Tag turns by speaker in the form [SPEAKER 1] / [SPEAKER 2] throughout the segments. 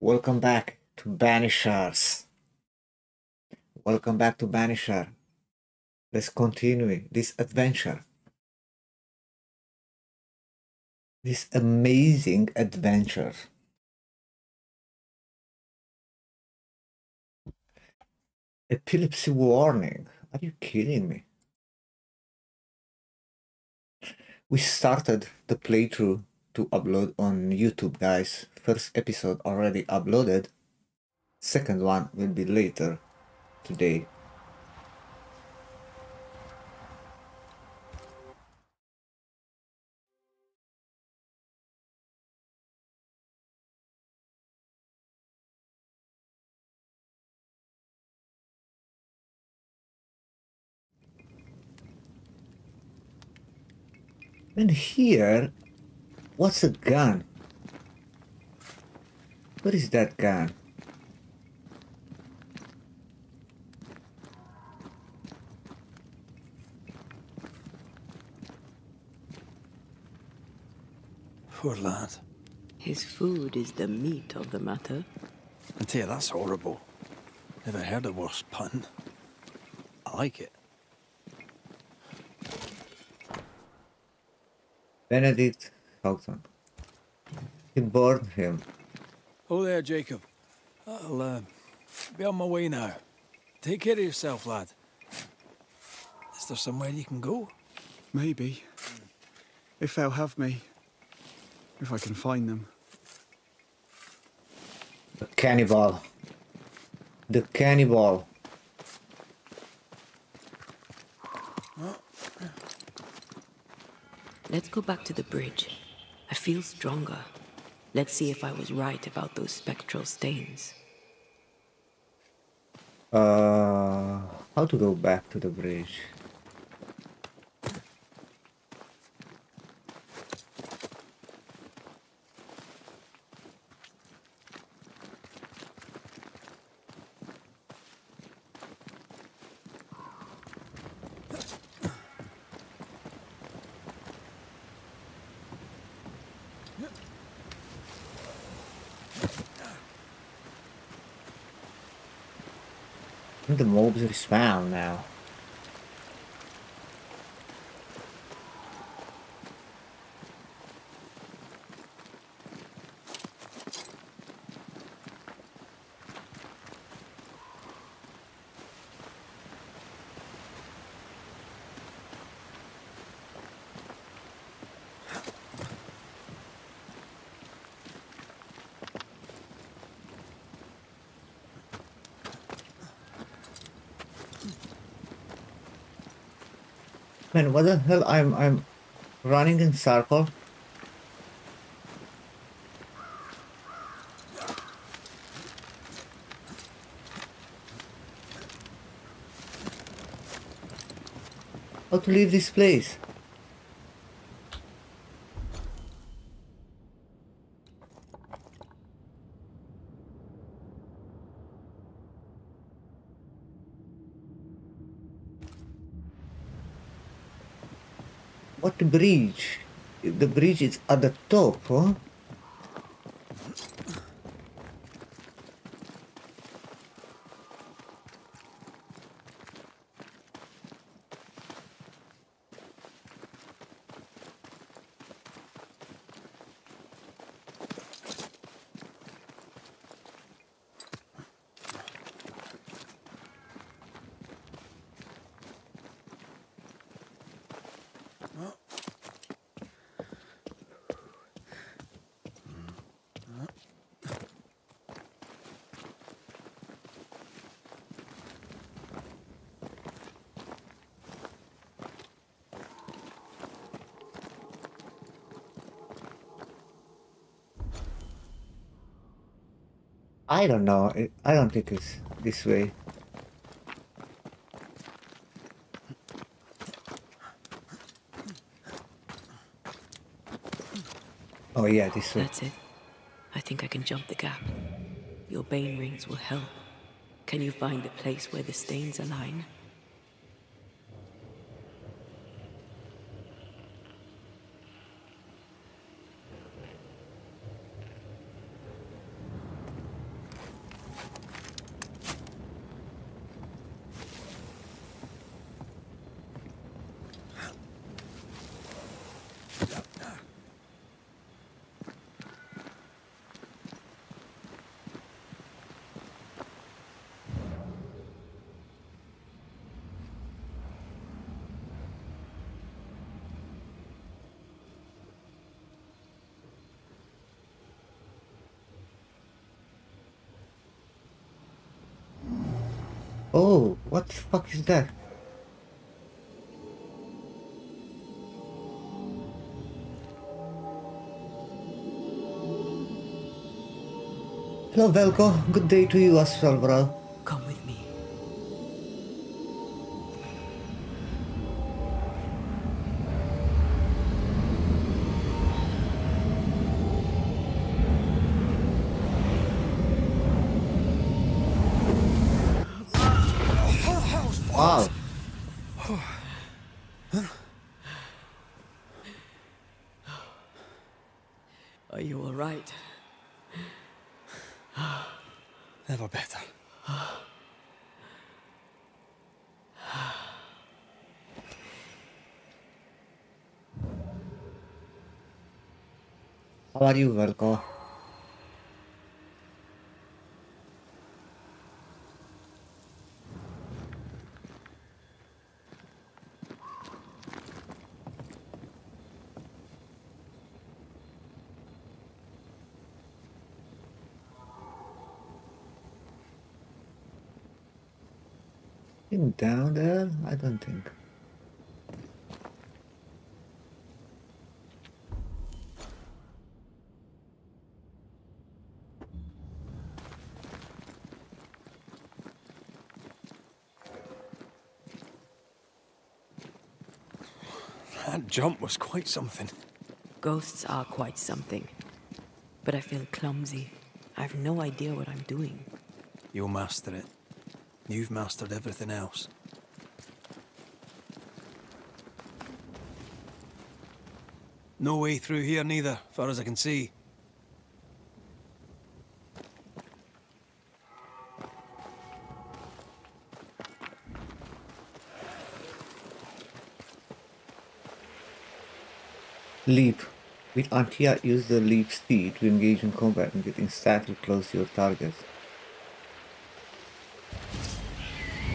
[SPEAKER 1] Welcome back to Banishers. Welcome back to Banisher. Let's continue this adventure. This amazing adventure. Epilepsy warning. Are you kidding me? We started the playthrough to upload on YouTube, guys. First episode already uploaded. Second one will be later today. And here, what's a gun? What is that gun?
[SPEAKER 2] Poor lad.
[SPEAKER 3] His food is the meat of the matter.
[SPEAKER 2] I tell you, that's horrible. Never heard a worse pun. I like it.
[SPEAKER 1] Benedict Houghton. He burned him.
[SPEAKER 2] Oh there, Jacob. I'll uh, be on my way now. Take care of yourself, lad. Is there somewhere you can go?
[SPEAKER 4] Maybe. If they'll have me. If I can find them.
[SPEAKER 1] The cannibal. The cannibal.
[SPEAKER 3] Let's go back to the bridge. I feel stronger. Let's see if I was right about those spectral stains.
[SPEAKER 1] Uh, how to go back to the bridge? The mobs respawn now. Man, what the hell? I'm I'm running in circle. How to leave this place? What bridge? The bridge is at the top, huh? I don't know. I don't think it's this way. Oh yeah, this way.
[SPEAKER 3] That's it. I think I can jump the gap. Your bane rings will help. Can you find the place where the stains align?
[SPEAKER 1] Oh, what the fuck is that? Hello, Velko. Good day to you as well, bro. How are you, Velko? Down there? I don't think.
[SPEAKER 2] That jump was quite something.
[SPEAKER 3] Ghosts are quite something. But I feel clumsy. I have no idea what I'm doing.
[SPEAKER 2] You'll master it. You've mastered everything else. No way through here neither, far as I can see.
[SPEAKER 1] Leap. With Antea, use the leap speed to engage in combat and get instantly close to your target.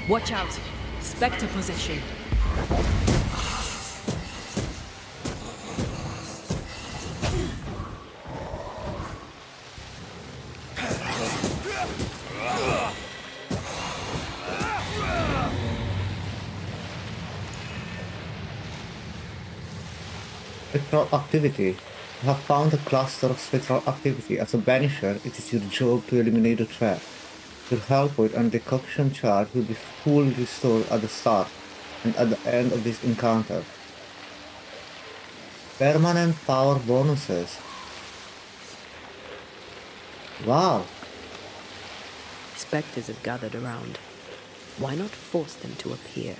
[SPEAKER 3] Watch out! Spectre possession.
[SPEAKER 1] Spectral activity. You have found a cluster of spectral activity. As a banisher, it is your job to eliminate the threat. Your health point and decoction charge will be fully restored at the start and at the end of this encounter. Permanent power bonuses. Wow,
[SPEAKER 3] Spectres have gathered around. Why not force them to appear?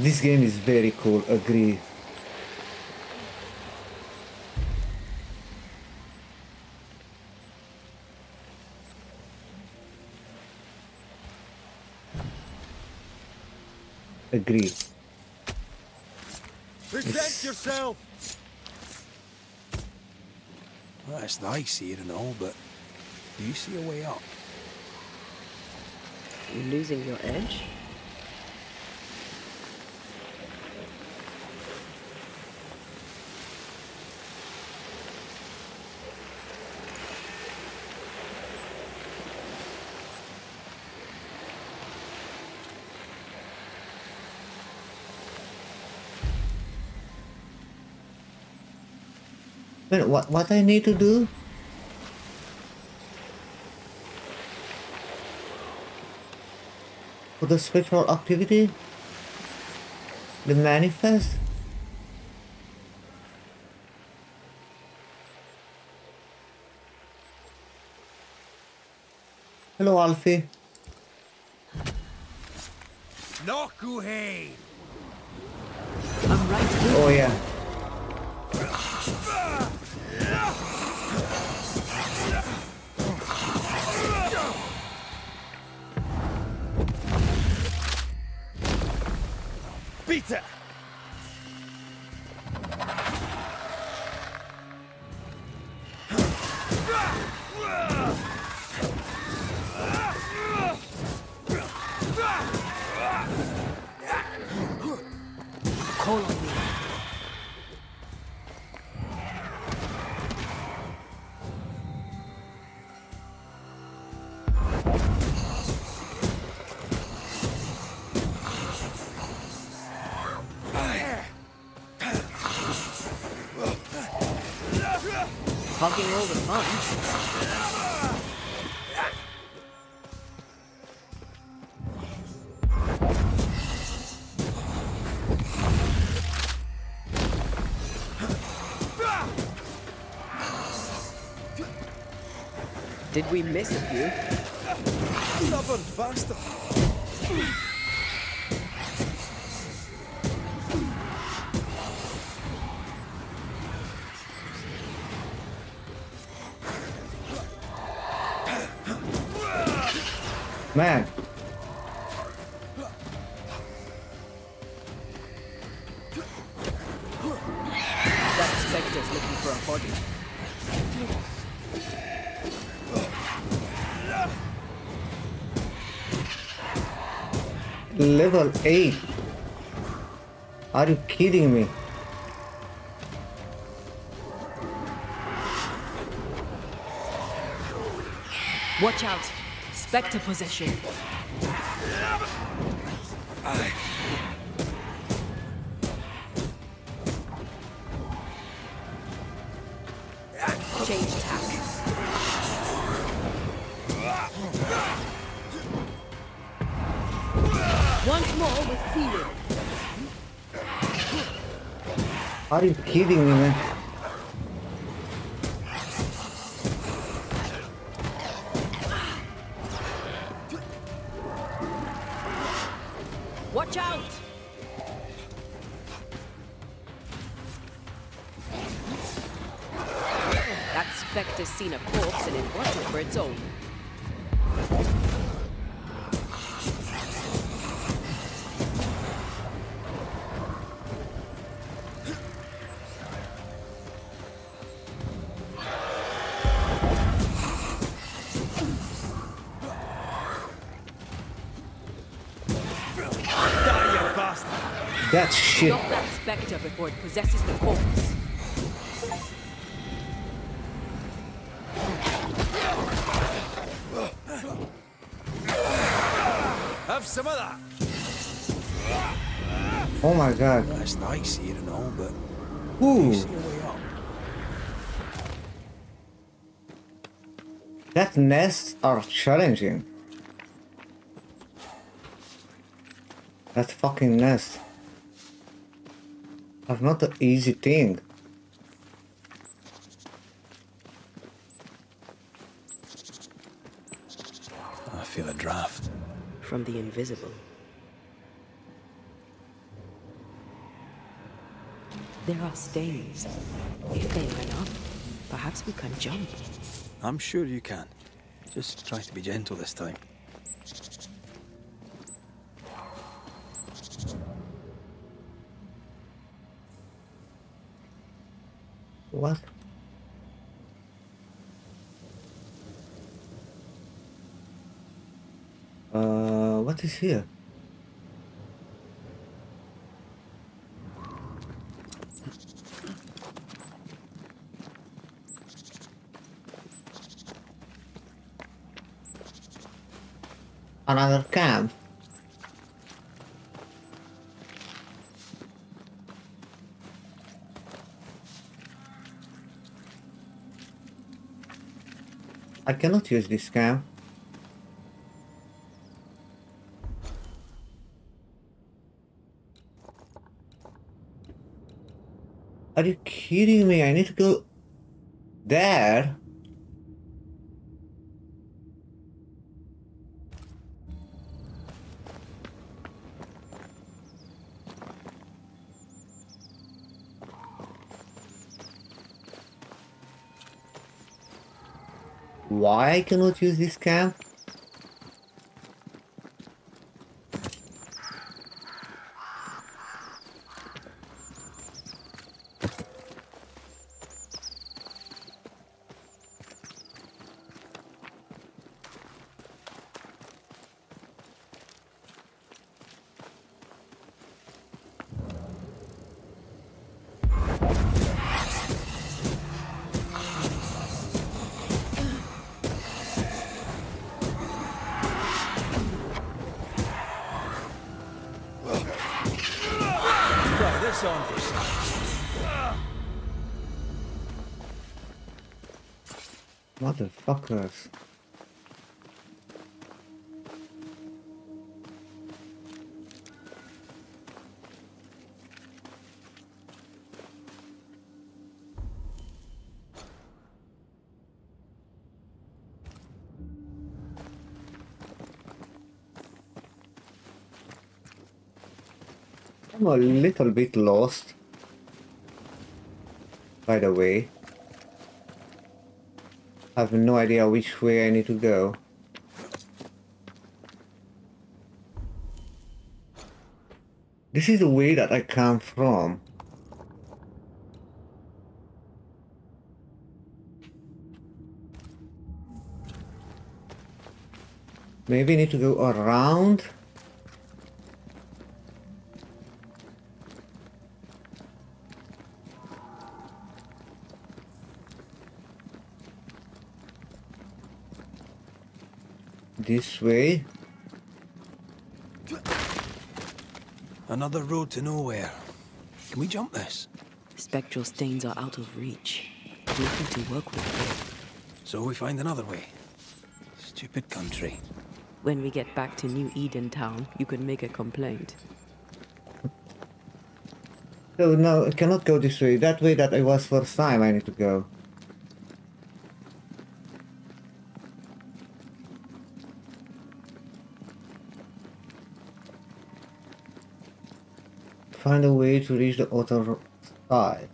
[SPEAKER 1] this game is very cool. Agree.
[SPEAKER 2] Present yourself! Well, it's nice here and all, but do you see a way up?
[SPEAKER 3] You're losing your edge?
[SPEAKER 1] Wait, what, what I need to do? For the spectral activity? The manifest? Hello, Alfie.
[SPEAKER 2] Nokuhei!
[SPEAKER 3] I'm right here.
[SPEAKER 1] Oh, yeah.
[SPEAKER 3] убийца! All the fun. Did we miss a few?
[SPEAKER 2] Stubborn bastard.
[SPEAKER 1] Level 8. Are you kidding me?
[SPEAKER 3] Watch out! Spectre possession.
[SPEAKER 1] Are you kidding me, man?
[SPEAKER 3] Watch out! That Spectre's seen a corpse and it wants it for its own.
[SPEAKER 1] That shit.
[SPEAKER 3] Stop that Spectre before it possesses the corpse.
[SPEAKER 2] Have some of that.
[SPEAKER 1] Oh my god.
[SPEAKER 2] That's nice here and all, but
[SPEAKER 1] Ooh,
[SPEAKER 2] you see a way up.
[SPEAKER 1] that nests are challenging. That fucking nest are not an easy thing.
[SPEAKER 2] I feel a draft.
[SPEAKER 3] From the invisible. There are stains. If they line up, perhaps we can jump.
[SPEAKER 2] I'm sure you can. Just try to be gentle this time.
[SPEAKER 1] What? Uh, what is here? Another camp? Cannot use this camp. Are you kidding me? I need to go there. Why I cannot use this camp? A little bit lost. By the way. I have no idea which way I need to go. This is the way that I come from. Maybe I need to go around? This way?
[SPEAKER 2] Another road to nowhere. Can we jump this?
[SPEAKER 3] Spectral stains are out of reach. Nothing to work with here.
[SPEAKER 2] So we find another way. Stupid country.
[SPEAKER 3] When we get back to New Eden Town, you can make a complaint.
[SPEAKER 1] So no, I cannot go this way. That way that I was first time I need to go. Find a way to reach the other side.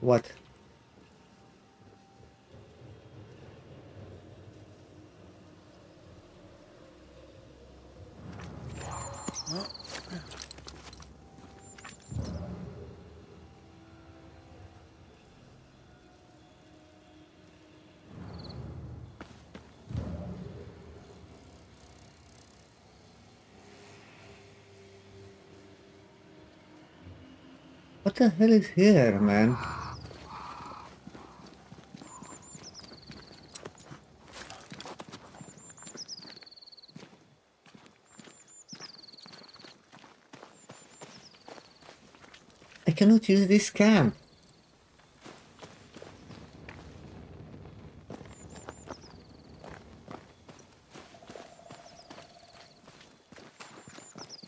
[SPEAKER 1] What? What the hell is here, man? I cannot use this camp.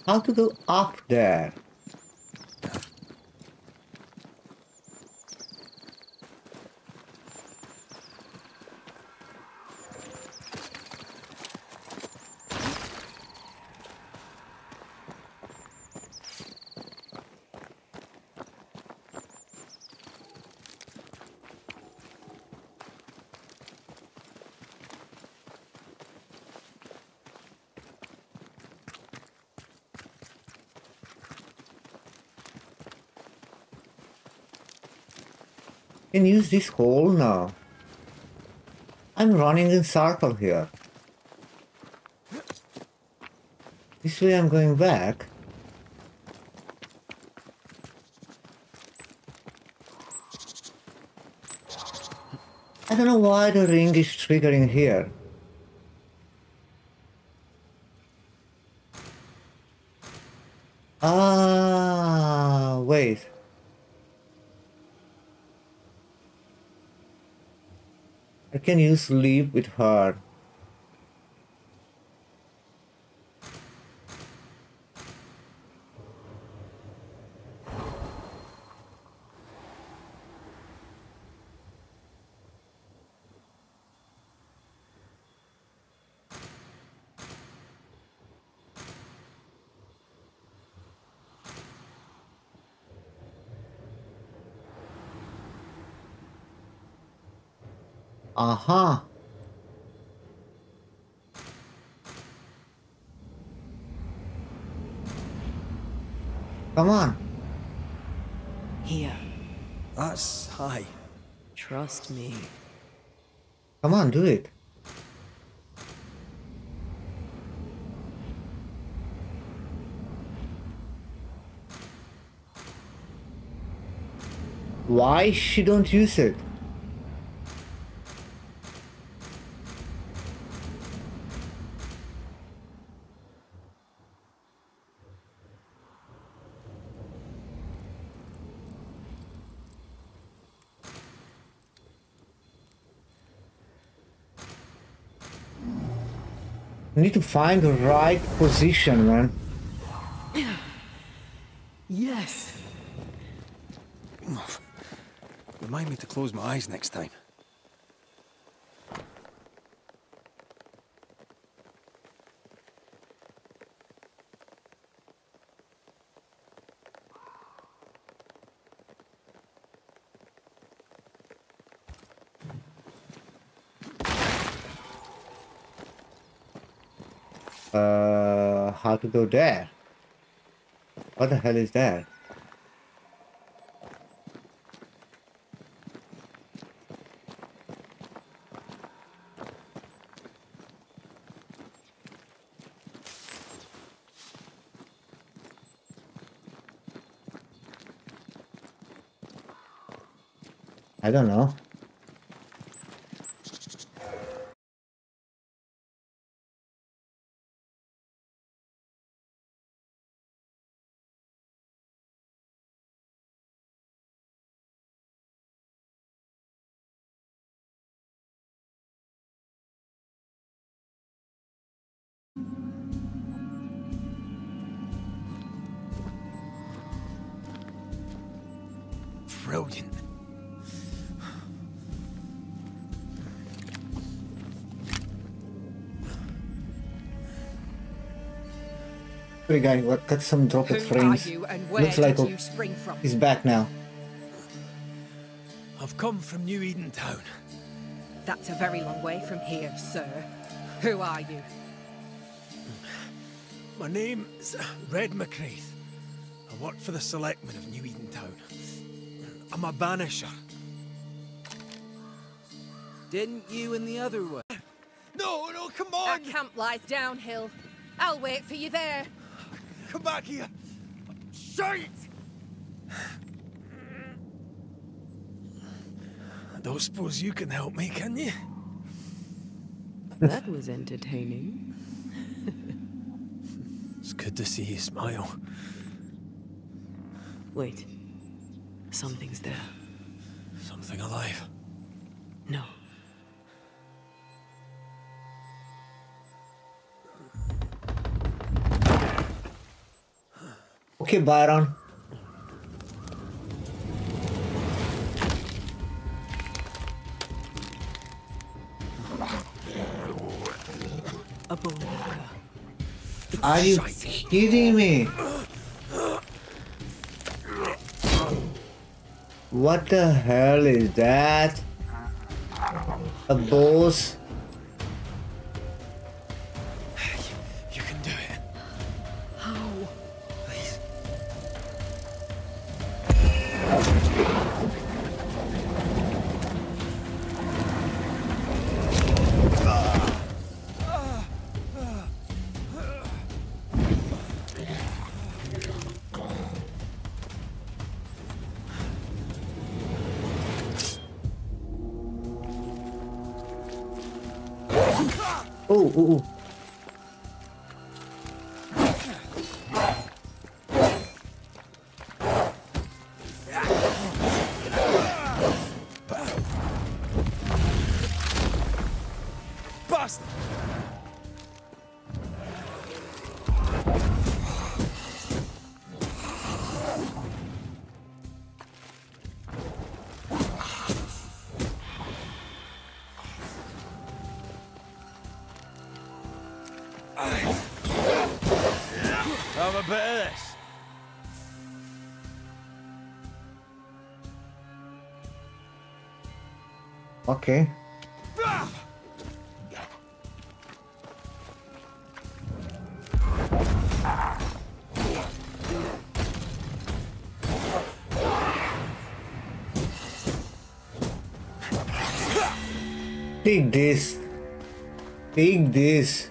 [SPEAKER 1] How to go up there? can use this hole now. I'm running in circle here. This way I'm going back. I don't know why the ring is triggering here. Ah, wait. I can you sleep with her. Aha. Come on.
[SPEAKER 3] Here,
[SPEAKER 2] That's high.
[SPEAKER 3] Trust me.
[SPEAKER 1] Come on, do it. Why she don't use it? Need to find the right position, man.
[SPEAKER 3] Yes.
[SPEAKER 2] Remind me to close my eyes next time.
[SPEAKER 1] Uh, to go there? What the hell is that? I don't know. Hey guy, what got some droplet
[SPEAKER 5] Who
[SPEAKER 1] frames.
[SPEAKER 5] are you and where
[SPEAKER 1] Looks like
[SPEAKER 5] you spring from?
[SPEAKER 1] He's back now.
[SPEAKER 2] I've come from New Eden Town.
[SPEAKER 5] That's a very long way from here, sir. Who are you?
[SPEAKER 2] My name's Red mac Raith. I work for the selectmen of New Eden Town. I'm a banisher.
[SPEAKER 6] Didn't you and the other one?
[SPEAKER 2] No, no, come
[SPEAKER 5] That
[SPEAKER 2] on!
[SPEAKER 5] camp lies downhill. I'll wait for you there.
[SPEAKER 2] Come back here! Shite! I don't suppose you can help me, can you?
[SPEAKER 3] That was entertaining.
[SPEAKER 2] It's good to see you smile.
[SPEAKER 3] Wait. Something's there.
[SPEAKER 2] Something alive.
[SPEAKER 3] No.
[SPEAKER 1] Okay, Byron. Are you kidding me? What the hell is that? A boss?
[SPEAKER 2] Bit of this.
[SPEAKER 1] Okay. Take this. Take this.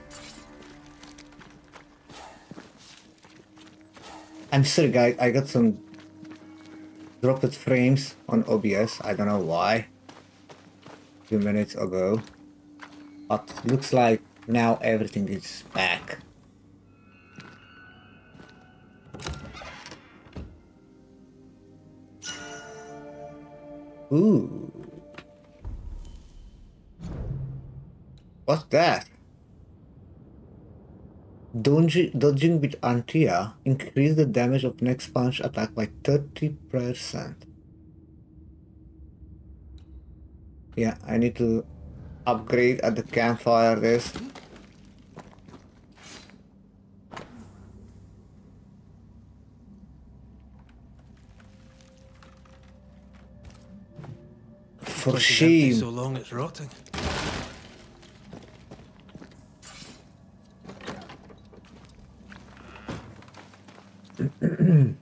[SPEAKER 1] I'm sorry, guys. I got some dropped frames on OBS. I don't know why. Few minutes ago. But looks like now everything is back. Ooh. What's that? Dodging, dodging with Antea increase the damage of next punch attack by 30%. Yeah, I need to upgrade at the campfire this. For shame.
[SPEAKER 2] So long it's rotting. うん。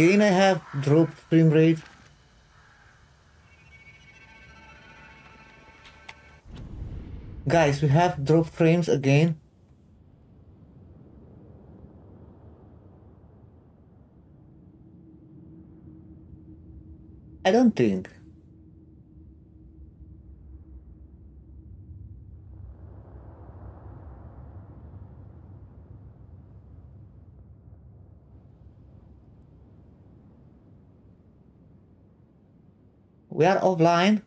[SPEAKER 1] Again, I have dropped frame rate. Guys, we have drop frames again. I don't think. We are offline.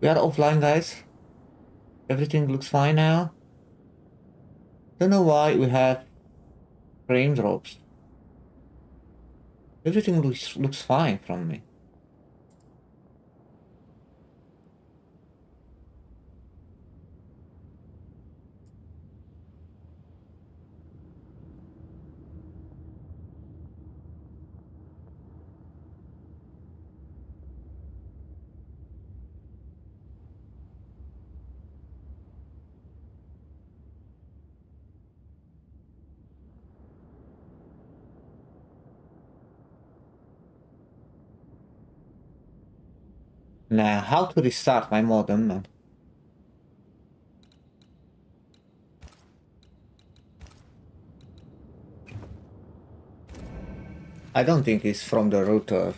[SPEAKER 1] We are offline, guys. Everything looks fine now. Don't know why we have frame drops. Everything looks looks fine from me. Now, how to restart my modem? I don't think it's from the router.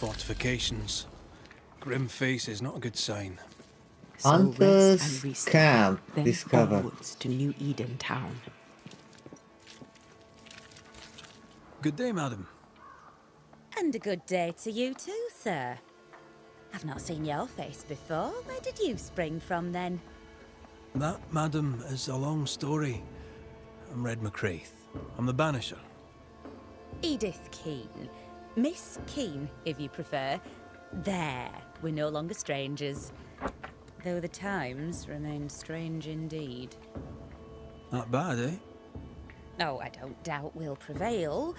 [SPEAKER 2] Fortifications. Grim face is not a good sign.
[SPEAKER 3] So
[SPEAKER 1] Hunter's
[SPEAKER 3] and restart,
[SPEAKER 1] camp
[SPEAKER 3] then
[SPEAKER 1] discovered.
[SPEAKER 3] onwards to New Eden town.
[SPEAKER 2] Good day, madam.
[SPEAKER 7] And a good day to you too, sir. I've not seen your face before. Where did you spring from then?
[SPEAKER 2] That, madam, is a long story. I'm Red mac Raith. I'm the banisher.
[SPEAKER 7] Edith Keene. Miss Keene, if you prefer. There, we're no longer strangers. Though the times remain strange indeed.
[SPEAKER 2] Not bad, eh?
[SPEAKER 7] Oh, I don't doubt we'll prevail.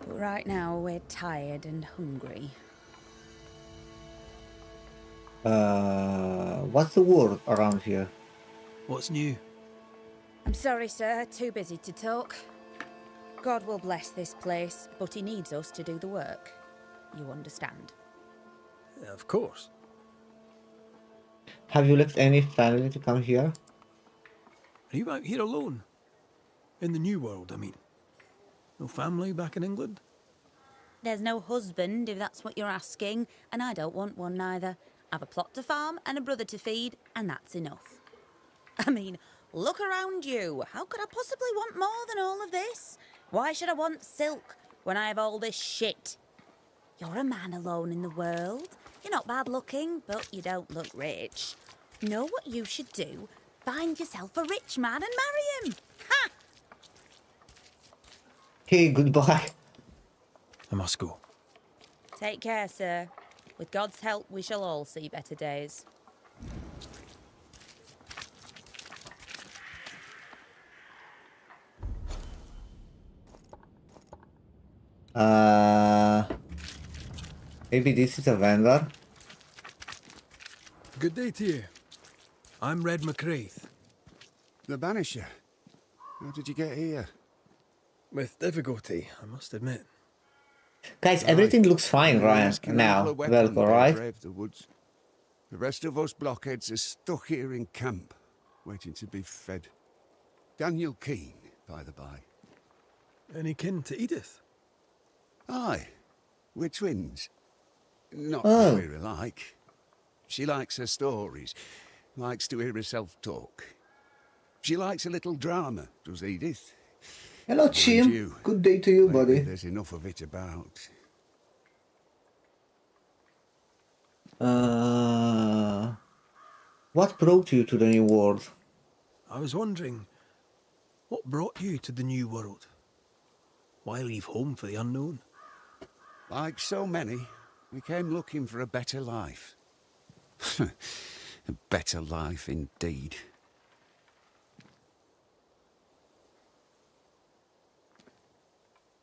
[SPEAKER 7] But right now we're tired and hungry.
[SPEAKER 1] Uh, what's the word around here?
[SPEAKER 2] What's new?
[SPEAKER 7] I'm sorry, sir. Too busy to talk. God will bless this place, but he needs us to do the work. You understand?
[SPEAKER 2] Yeah, of course.
[SPEAKER 1] Have you left any family to come here?
[SPEAKER 2] Are you out here alone? In the New World, I mean. No family back in England?
[SPEAKER 7] There's no husband, if that's what you're asking, and I don't want one neither. I've a plot to farm and a brother to feed, and that's enough. I mean, look around you. How could I possibly want more than all of this? Why should I want silk when I have all this shit? You're a man alone in the world. You're not bad looking, but you don't look rich. Know what you should do? Find yourself a rich man and marry him. Ha!
[SPEAKER 1] Hey, goodbye.
[SPEAKER 2] I must go.
[SPEAKER 7] Take care, sir. With God's help, we shall all see better days.
[SPEAKER 1] Uh, maybe this is a vendor.
[SPEAKER 2] Good day to you. I'm Red mac Raith.
[SPEAKER 8] The Banisher. How did you get here?
[SPEAKER 2] With difficulty, I must admit.
[SPEAKER 1] Guys, everything looks fine, Ryan.
[SPEAKER 8] Asking
[SPEAKER 1] Now,
[SPEAKER 8] all the weapons
[SPEAKER 1] Velko, right?
[SPEAKER 8] brave the woods. The rest of us blockheads are stuck here in camp, waiting to be fed. Daniel Keene, by the by.
[SPEAKER 2] Any kin to Edith?
[SPEAKER 8] Aye, we're twins. Not
[SPEAKER 1] Oh.
[SPEAKER 8] very alike. She likes her stories, likes to hear herself talk. She likes a little drama, does Edith.
[SPEAKER 1] Hello,
[SPEAKER 8] Mind
[SPEAKER 1] Chim. Good day to you,
[SPEAKER 8] lately
[SPEAKER 1] buddy.
[SPEAKER 8] There's enough of it about.
[SPEAKER 1] Uh, what brought you to the new world?
[SPEAKER 2] I was wondering, what brought you to the New World? Why leave home for the unknown?
[SPEAKER 8] Like so many, we came looking for a better life. a better life indeed.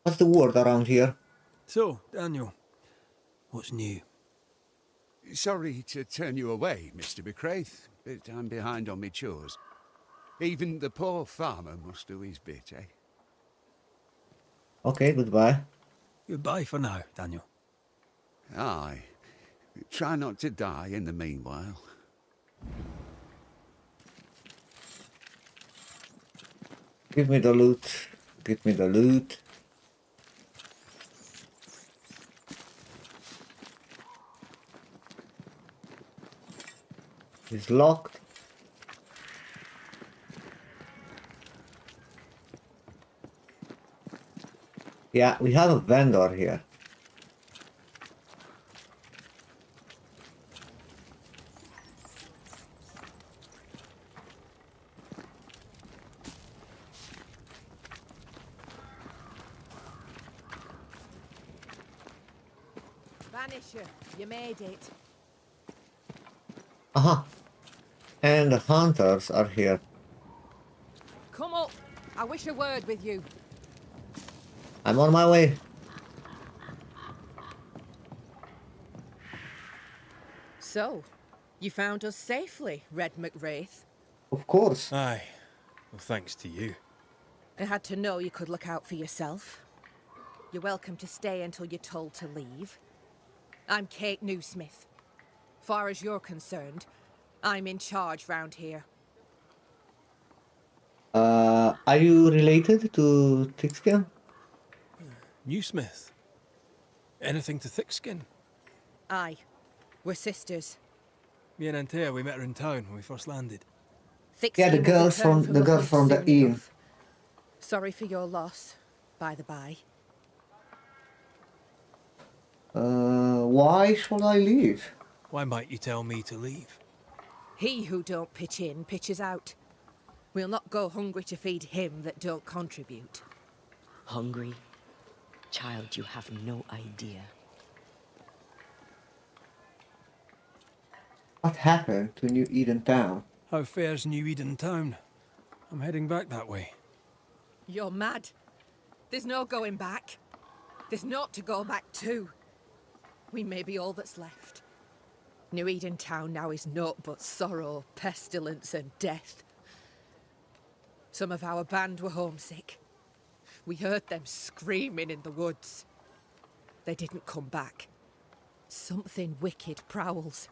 [SPEAKER 1] What's the word around here?
[SPEAKER 2] So, Daniel, what's new?
[SPEAKER 8] Sorry to turn you away, Mr. mac Raith, but I'm behind on my chores. Even the poor farmer must do his bit, eh?
[SPEAKER 1] Okay, goodbye.
[SPEAKER 2] Goodbye for now, Daniel.
[SPEAKER 8] Aye. Try not to die in the meanwhile.
[SPEAKER 1] Give me the loot. Give me the loot. It's locked. Yeah, we have a vendor here.
[SPEAKER 5] Vanisher, you made it.
[SPEAKER 1] Uh-huh. And the hunters are here.
[SPEAKER 5] Come up. I wish a word with you.
[SPEAKER 1] I'm on my way.
[SPEAKER 5] So, you found us safely, Red mac Raith.
[SPEAKER 1] Of course.
[SPEAKER 2] Aye. Well, thanks to you.
[SPEAKER 5] I had to know you could look out for yourself. You're welcome to stay until you're told to leave. I'm Kate Newsmith. Far as you're concerned, I'm in charge round here.
[SPEAKER 1] Uh, are you related to Thickskin?
[SPEAKER 2] Newsmith. Anything to Thickskin?
[SPEAKER 5] Aye. We're sisters.
[SPEAKER 2] Me and Antea, we met her in town when we first landed.
[SPEAKER 5] Thickskin
[SPEAKER 1] yeah, the
[SPEAKER 5] girl
[SPEAKER 1] from, the
[SPEAKER 5] girl
[SPEAKER 1] from the
[SPEAKER 5] Eve. Sorry for your loss, by the by.
[SPEAKER 1] Uh, why should I leave?
[SPEAKER 2] Why might you tell me to leave?
[SPEAKER 5] He who don't pitch in, pitches out. We'll not go hungry to feed him that don't contribute.
[SPEAKER 3] Hungry? Child, you have no idea.
[SPEAKER 1] What happened to New Eden Town?
[SPEAKER 2] How fares New Eden Town? I'm heading back that way.
[SPEAKER 5] You're mad. There's no going back. There's naught to go back to. We may be all that's left. New Eden Town now is naught but sorrow, pestilence, and death. Some of our band were homesick. We heard them screaming in the woods. They didn't come back. Something wicked prowls.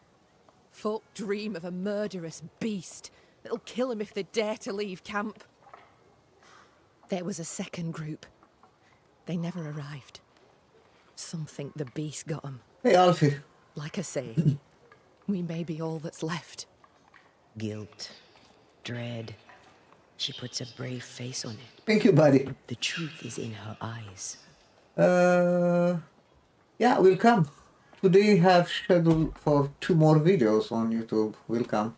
[SPEAKER 5] Folk dream of a murderous beast that'll kill 'em if they dare to leave camp. There was a second group. They never arrived. Some think the beast got 'em.
[SPEAKER 1] Hey, Alfie.
[SPEAKER 5] Like I say, we may be all that's left.
[SPEAKER 3] Guilt, dread. She puts a brave face on it.
[SPEAKER 1] Thank you, buddy.
[SPEAKER 3] The truth is in her eyes.
[SPEAKER 1] Uh, yeah, we'll come. Today have scheduled for two more videos on YouTube. We'll come.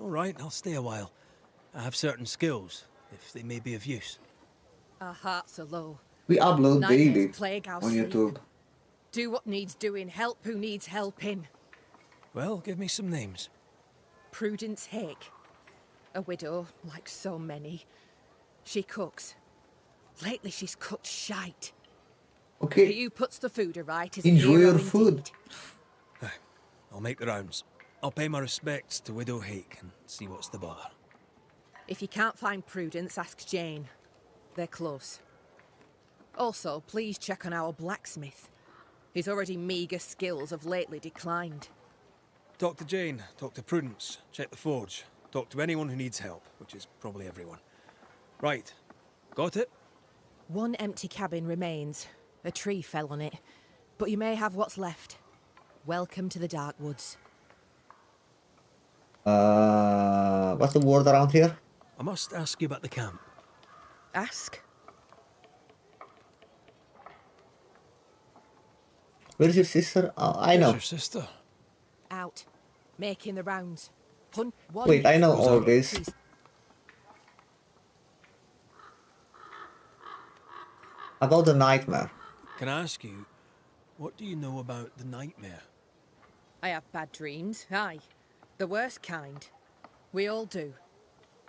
[SPEAKER 2] All right, I'll stay a while. I have certain skills, if they may be of use.
[SPEAKER 5] Our hearts are low.
[SPEAKER 1] We upload
[SPEAKER 5] Nightmares
[SPEAKER 1] daily
[SPEAKER 5] plague
[SPEAKER 1] on
[SPEAKER 5] sleep.
[SPEAKER 1] YouTube.
[SPEAKER 5] Do what needs doing, help who needs helping.
[SPEAKER 2] Well, give me some names.
[SPEAKER 5] Prudence Hake. A widow, like so many. She cooks. Lately she's cooked shite.
[SPEAKER 1] Okay,
[SPEAKER 5] who puts the food aright is
[SPEAKER 1] enjoy your food.
[SPEAKER 2] I'll make the rounds. I'll pay my respects to Widow Hake and see what's the bar.
[SPEAKER 5] If you can't find Prudence, ask Jane. They're close. Also, please check on our blacksmith. His already meagre skills have lately declined.
[SPEAKER 2] Talk to Jane, talk to Prudence, check the forge, talk to anyone who needs help, which is probably everyone. Right. Got it?
[SPEAKER 5] One empty cabin remains. A tree fell on it. But you may have what's left. Welcome to the Dark Woods.
[SPEAKER 1] Uh, what's the word around here?
[SPEAKER 2] I must ask you about the camp.
[SPEAKER 5] Ask.
[SPEAKER 1] Where's your sister? Uh, I
[SPEAKER 2] Where's
[SPEAKER 1] know.
[SPEAKER 2] your sister?
[SPEAKER 5] Out. Making the rounds. Hun- one
[SPEAKER 1] Wait, I know all
[SPEAKER 2] out.
[SPEAKER 1] this. About the nightmare.
[SPEAKER 2] Can I ask you, what do you know about the nightmare?
[SPEAKER 5] I have bad dreams, aye. The worst kind. We all do.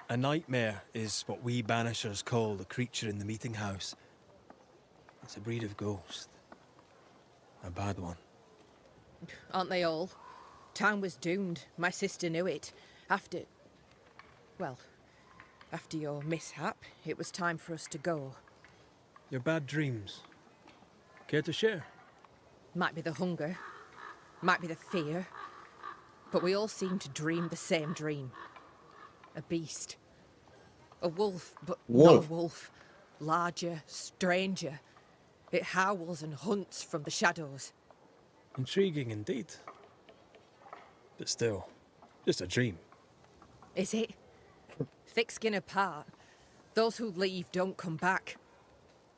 [SPEAKER 2] A nightmare is what we banishers call the creature in the meeting house. It's a breed of ghost. A bad one.
[SPEAKER 5] Aren't they all? Town was doomed. My sister knew it. After. Well, after your mishap, it was time for us to go.
[SPEAKER 2] Your bad dreams. Care to share?
[SPEAKER 5] Might be the hunger, might be the fear, but we all seem to dream the same dream. A beast. A wolf, but not a wolf. Larger, stranger. It howls and hunts from the shadows.
[SPEAKER 2] Intriguing indeed. But still, just a dream.
[SPEAKER 5] Is it? Thick skin apart, those who leave don't come back.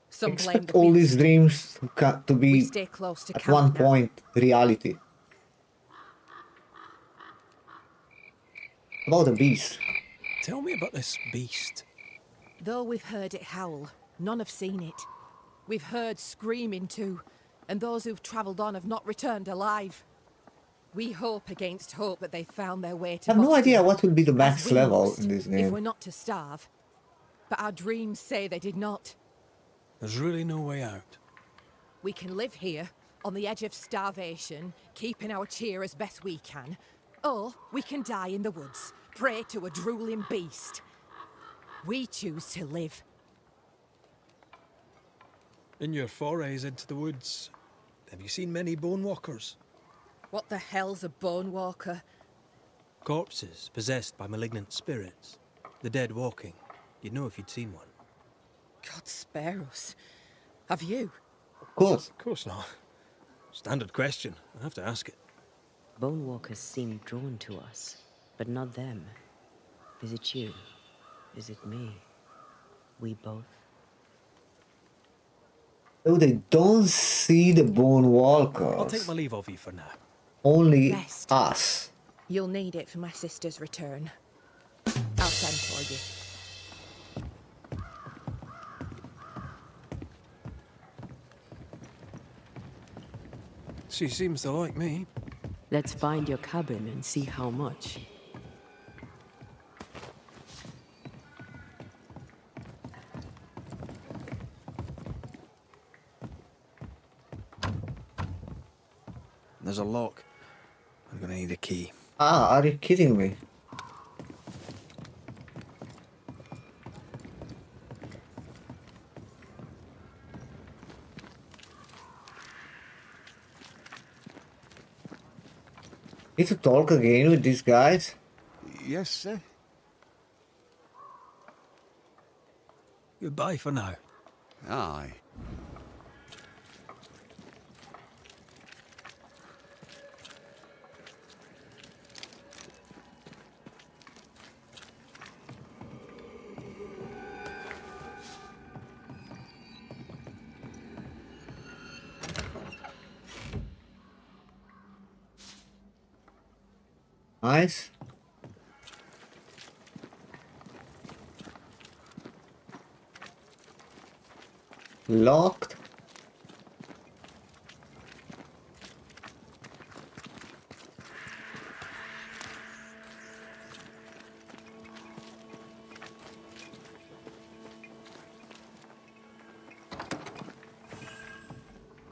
[SPEAKER 5] Some blame
[SPEAKER 1] Expect
[SPEAKER 5] the
[SPEAKER 1] all these dreams to, to be
[SPEAKER 5] stay close to
[SPEAKER 1] at
[SPEAKER 5] camp
[SPEAKER 1] one
[SPEAKER 5] now.
[SPEAKER 1] point reality. About the beast.
[SPEAKER 2] Tell me about this beast.
[SPEAKER 5] Though we've heard it howl, none have seen it. We've heard screaming too, and those who've travelled on have not returned alive. We hope against hope that they found their way to
[SPEAKER 1] I have no idea what will be the
[SPEAKER 5] as
[SPEAKER 1] max level
[SPEAKER 5] must,
[SPEAKER 1] in this game.
[SPEAKER 5] If we're not to starve. But our dreams say they did not.
[SPEAKER 2] There's really no way out.
[SPEAKER 5] We can live here, on the edge of starvation, keeping our cheer as best we can. Or we can die in the woods, prey to a drooling beast. We choose to live.
[SPEAKER 2] In your forays into the woods, have you seen many bone walkers?
[SPEAKER 5] What the hell's a bone walker?
[SPEAKER 2] Corpses possessed by malignant spirits. The dead walking. You'd know if you'd seen one.
[SPEAKER 5] God spare us. Have you?
[SPEAKER 1] Of course.
[SPEAKER 2] Of course not. Standard question. I have to ask it.
[SPEAKER 3] Bone walkers seem drawn to us, but not them. Is it you? Is it me? We both?
[SPEAKER 1] Oh, they don't see the bone walkers.
[SPEAKER 2] I'll take my leave of you for now.
[SPEAKER 1] Only
[SPEAKER 5] Rest.
[SPEAKER 1] us.
[SPEAKER 5] You'll need it for my sister's return. I'll send for you.
[SPEAKER 2] She seems to like me.
[SPEAKER 3] Let's find your cabin and see how much.
[SPEAKER 2] There's a lock. I'm gonna need a key.
[SPEAKER 1] Ah, are you kidding me? Need to talk again with these guys?
[SPEAKER 8] Yes, sir?
[SPEAKER 2] Goodbye for now.
[SPEAKER 8] Aye.
[SPEAKER 1] Nice. Locked.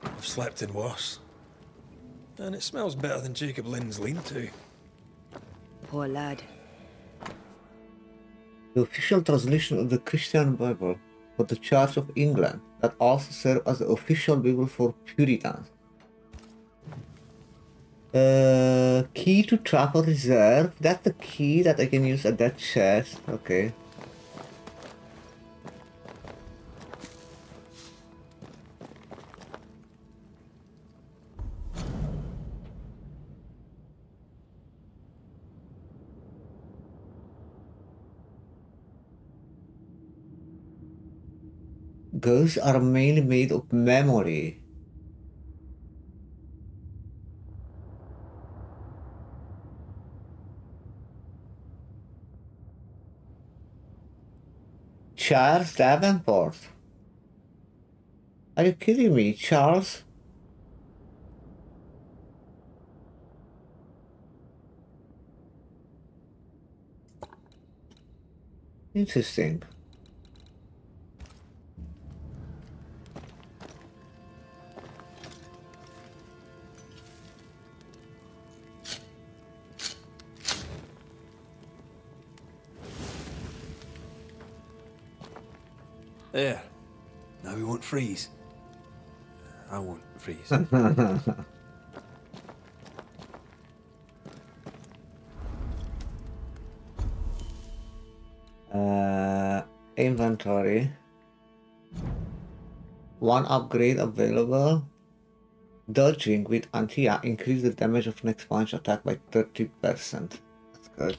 [SPEAKER 2] I've slept in worse. And it smells better than Jacob Lynn's lean-to.
[SPEAKER 3] Poor lad.
[SPEAKER 1] The official translation of the Christian Bible for the Church of England that also served as the official Bible for Puritans. Uh, key to Travel Reserve. That's the key that I can use at that chest. Okay. Ghosts are mainly made of memory. Charles Davenport. Are you kidding me, Charles? Interesting.
[SPEAKER 2] Freeze. I won't freeze.
[SPEAKER 1] uh, inventory. One upgrade available. Dodging with Antea increase the damage of next punch attack by 30%. That's good.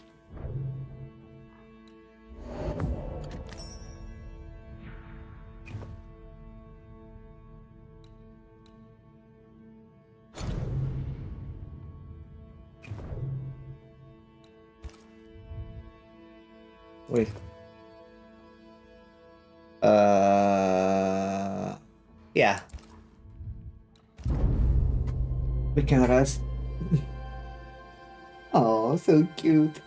[SPEAKER 1] Can rest. oh, so cute.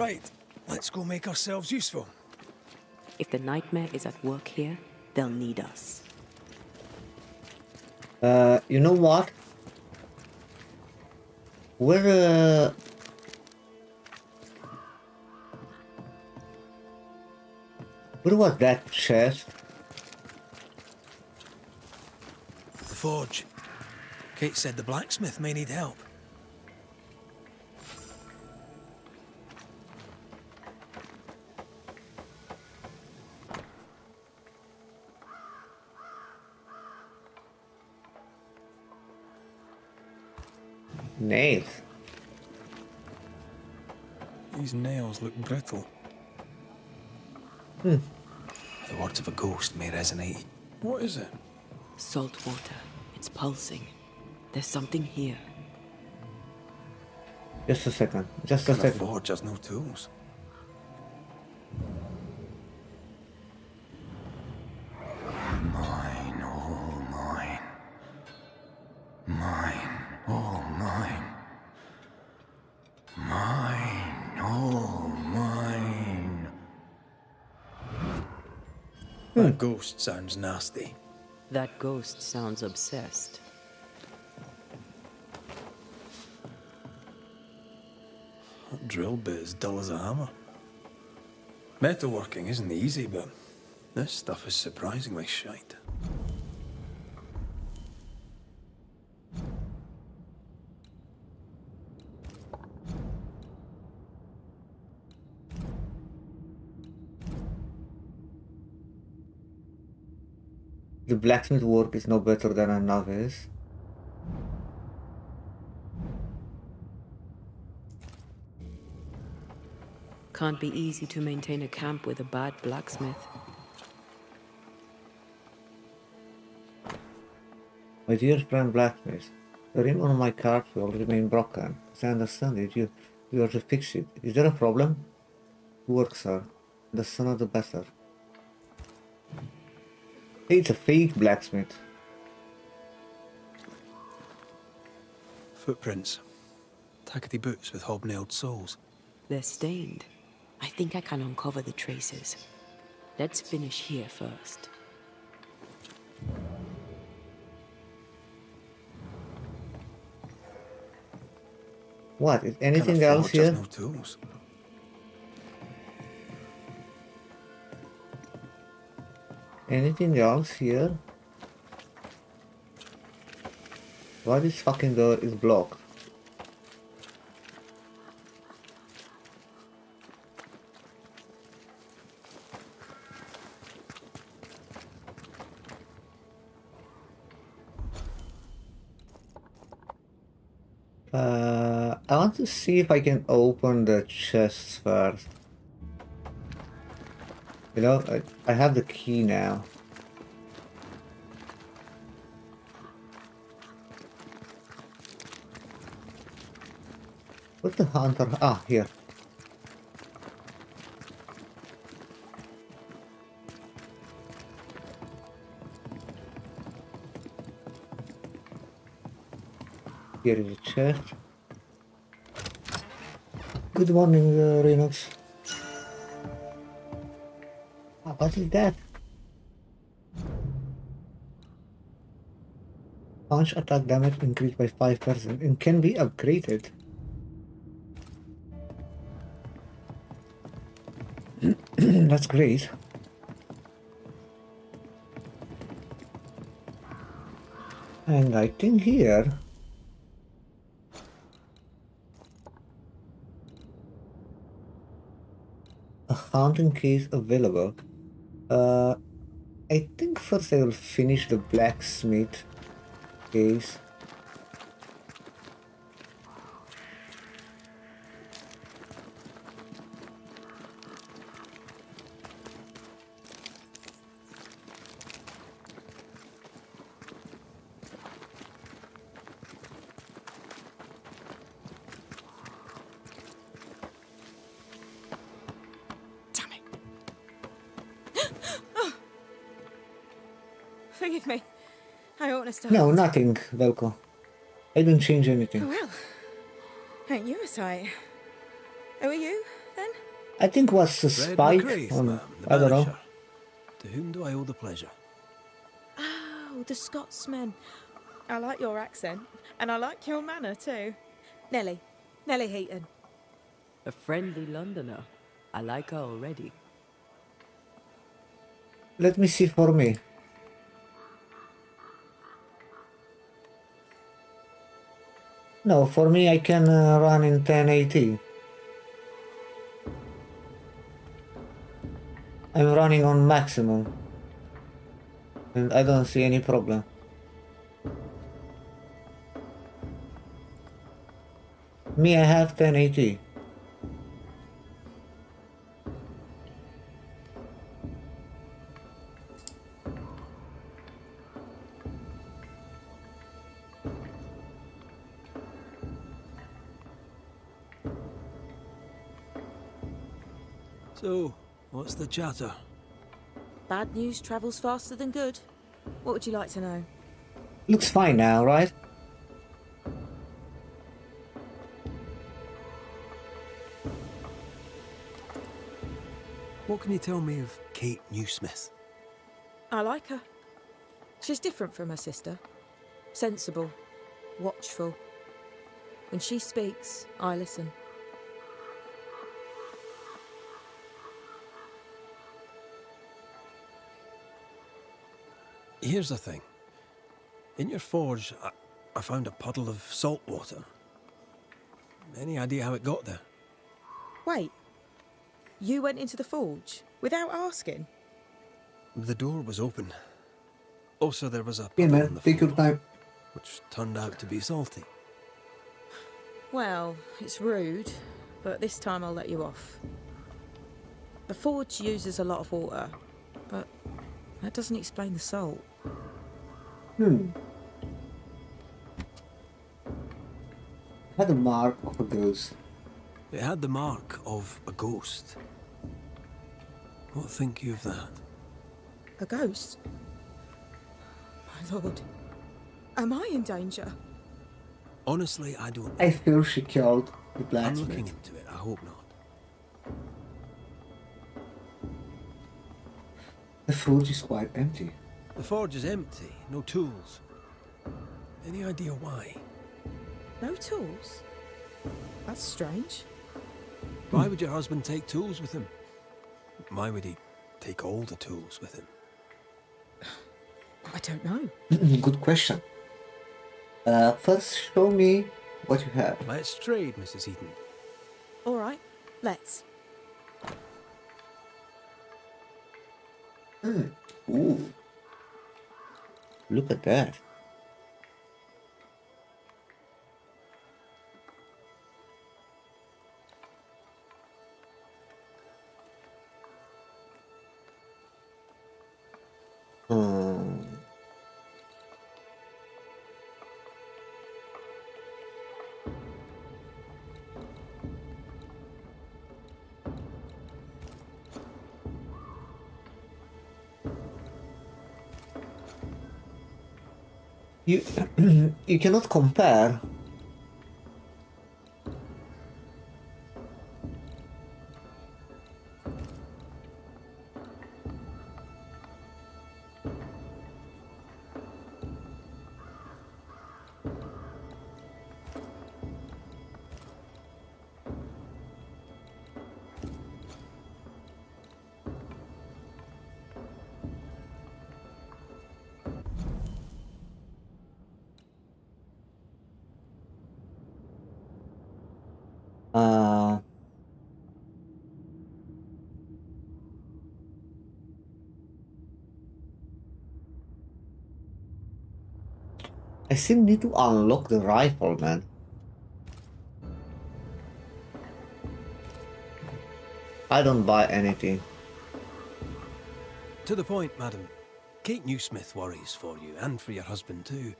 [SPEAKER 2] Right, let's go make ourselves useful.
[SPEAKER 3] If the nightmare is at work here, they'll need us.
[SPEAKER 1] Uh, you know what? Where, uh... Where was that chest?
[SPEAKER 2] The forge. Kate said the blacksmith may need help. These nails look brittle.
[SPEAKER 1] Hmm.
[SPEAKER 2] The words of a ghost may resonate. What is it?
[SPEAKER 3] Salt water. It's pulsing. There's something here.
[SPEAKER 1] Just a second. Just a
[SPEAKER 2] Can a
[SPEAKER 1] second.
[SPEAKER 2] forge has no tools. Ghost sounds nasty.
[SPEAKER 3] That ghost sounds obsessed.
[SPEAKER 2] That drill bit is dull as a hammer. Metalworking isn't easy, but this stuff is surprisingly shite.
[SPEAKER 1] Blacksmith work is no better than a novice.
[SPEAKER 3] Can't be easy to maintain a camp with a bad blacksmith.
[SPEAKER 1] My dear friend blacksmith, the rim on my cart will remain broken. As I understand it, you, you are to fix it. Is there a problem? Work, sir. The sooner the better. It's a fake blacksmith.
[SPEAKER 2] Footprints. Tackety boots with hobnailed soles.
[SPEAKER 3] They're stained. I think I can uncover the traces. Let's finish here first.
[SPEAKER 1] What? Is anything else here?
[SPEAKER 2] no tools.
[SPEAKER 1] Anything else here? Why this fucking door is blocked? Uh, I want to see if I can open the chests first. You know, I, I have the key now. What's the hunter? Ah, here. Here is a chest. Good morning, uh, Renox. What is that? Punch attack damage increased by 5% and can be upgraded. That's great. And I think here a haunting case available. Uh, I think first I will finish the blacksmith case. No, nothing, Velko. I didn't change anything.
[SPEAKER 5] Oh,
[SPEAKER 1] anything.
[SPEAKER 5] well. Ain't you a sight? Who are oh, you?
[SPEAKER 7] then?
[SPEAKER 1] I think was a
[SPEAKER 2] Fred
[SPEAKER 1] spike. On-
[SPEAKER 2] ma'am,
[SPEAKER 1] I don't know.
[SPEAKER 2] To whom do I owe the pleasure?
[SPEAKER 9] Oh, the Scotsman. I like your accent, and I like your manner too. Nellie. Nellie Heaton.
[SPEAKER 3] A friendly Londoner. I like her already.
[SPEAKER 1] Let me see for me. No, for me I can uh, run in 1080. I'm running on maximum. And I don't see any problem. Me, I have 1080.
[SPEAKER 2] What's the chatter?
[SPEAKER 9] Bad news travels faster than good. What would you like to know?
[SPEAKER 1] Looks fine now, right?
[SPEAKER 2] What can you tell me of Kate Newsmith?
[SPEAKER 9] I like her. She's different from her sister. Sensible, watchful. When she speaks, I listen.
[SPEAKER 2] Here's the thing. In your forge, I, I found a puddle of salt water. Any idea how it got there?
[SPEAKER 9] Wait. You went into the forge without asking?
[SPEAKER 2] The door was open. Also, there was a
[SPEAKER 1] Yeah,
[SPEAKER 2] puddle
[SPEAKER 1] man,
[SPEAKER 2] on the
[SPEAKER 1] take your
[SPEAKER 2] floor,
[SPEAKER 1] time.
[SPEAKER 2] which turned out to be salty.
[SPEAKER 9] Well, it's rude, but this time I'll let you off. The forge uses a lot of water, but that doesn't explain the salt.
[SPEAKER 1] Hmm. Had the mark of a ghost.
[SPEAKER 2] It had the mark of a ghost. What think you of that?
[SPEAKER 9] A ghost? My lord. Am I in danger?
[SPEAKER 2] Honestly, I don't.
[SPEAKER 1] I feel she killed the blacksmith.
[SPEAKER 2] I'm looking into it. I hope not.
[SPEAKER 1] The forge is quite empty.
[SPEAKER 2] The forge is empty. No tools. Any idea why?
[SPEAKER 9] No tools? That's strange.
[SPEAKER 2] Why would your husband take tools with him? Why would he take all the tools with him?
[SPEAKER 9] I don't know.
[SPEAKER 1] Good question. Uh, first, show me what you have.
[SPEAKER 2] Let's trade, Mrs. Heaton.
[SPEAKER 9] All right, let's.
[SPEAKER 1] Ooh. Look at that. Hmm. You you cannot compare. Need to unlock the rifle, man. I don't buy anything.
[SPEAKER 2] To the point, madam. Kate Newsmith worries for you, and for your husband too.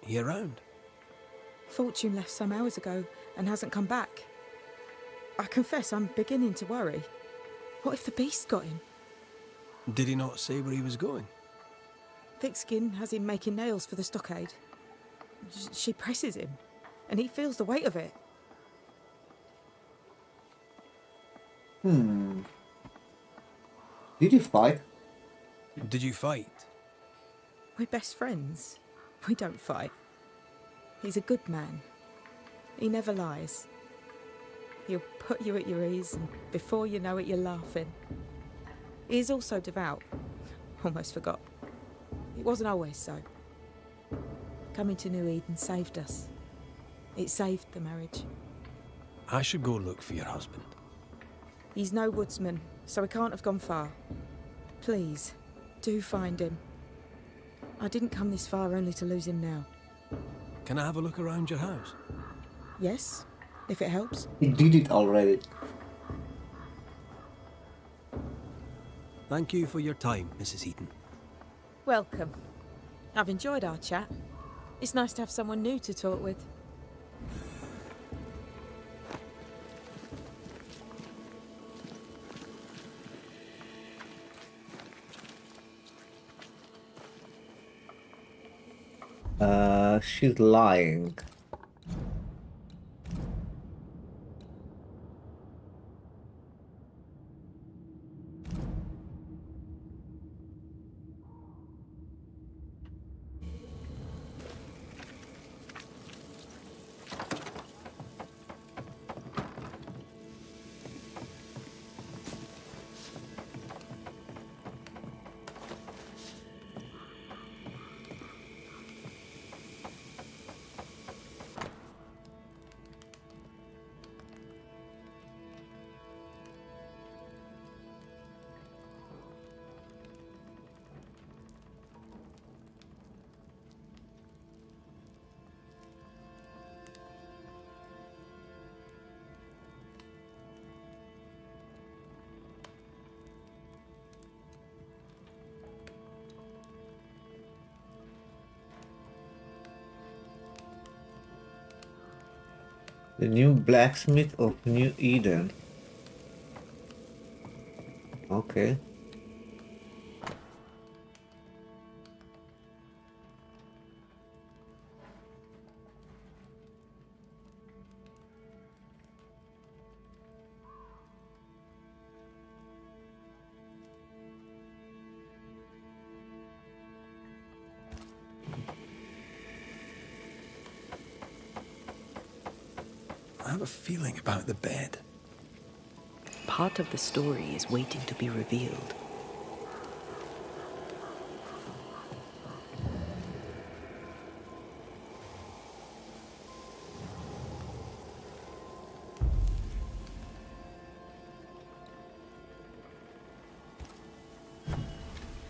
[SPEAKER 2] He around?
[SPEAKER 9] Fortune left some hours ago and hasn't come back. I confess I'm beginning to worry. What if the beast got him?
[SPEAKER 2] Did he not say where he was going?
[SPEAKER 9] Thick skin has him making nails for the stockade. Sh- She presses him, and he feels the weight of it.
[SPEAKER 1] Hmm. Did you fight?
[SPEAKER 2] Did you fight?
[SPEAKER 9] We're best friends. We don't fight. He's a good man. He never lies. He'll put you at your ease, and before you know it, you're laughing. He is also devout. Almost forgot. It wasn't always so. Coming to New Eden saved us. It saved the marriage.
[SPEAKER 2] I should go look for your husband.
[SPEAKER 9] He's no woodsman, so he can't have gone far. Please, do find him. I didn't come this far only to lose him now.
[SPEAKER 2] Can I have a look around your house?
[SPEAKER 9] Yes, if it helps.
[SPEAKER 1] He did it already.
[SPEAKER 2] Thank you for your time, Mrs. Heaton.
[SPEAKER 9] Welcome. I've enjoyed our chat. It's nice to have someone new to talk with.
[SPEAKER 1] Uh, she's lying. The new blacksmith of New Eden. Okay.
[SPEAKER 2] About the bed.
[SPEAKER 3] Part of the story is waiting to be revealed.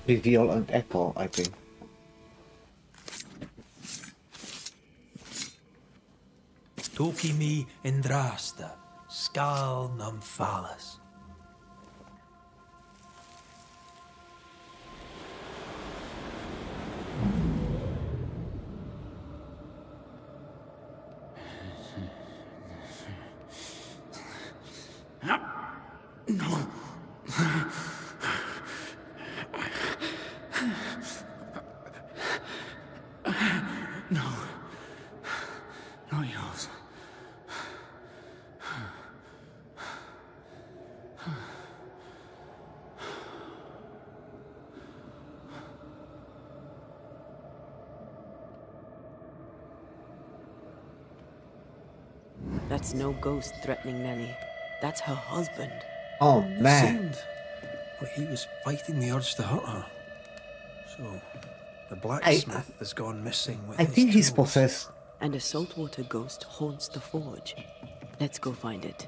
[SPEAKER 1] Reveal and apple, I think.
[SPEAKER 2] Mi indrasta, skal nymphalis.
[SPEAKER 3] Ghost threatening Nellie. That's her husband.
[SPEAKER 1] Oh, oh
[SPEAKER 2] It
[SPEAKER 1] man.
[SPEAKER 2] seemed like he was fighting the urge to hurt her. So, the blacksmith has gone missing with
[SPEAKER 1] I
[SPEAKER 2] his
[SPEAKER 1] think he's possessed.
[SPEAKER 3] And a saltwater ghost haunts the forge. Let's go find it.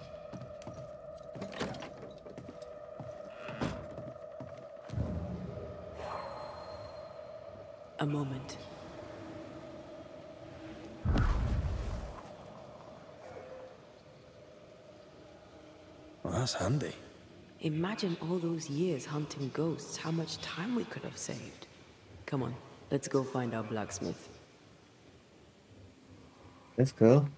[SPEAKER 2] Well, that's handy.
[SPEAKER 3] Imagine all those years hunting ghosts, how much time we could have saved. Come on, let's go find our blacksmith.
[SPEAKER 1] Let's go.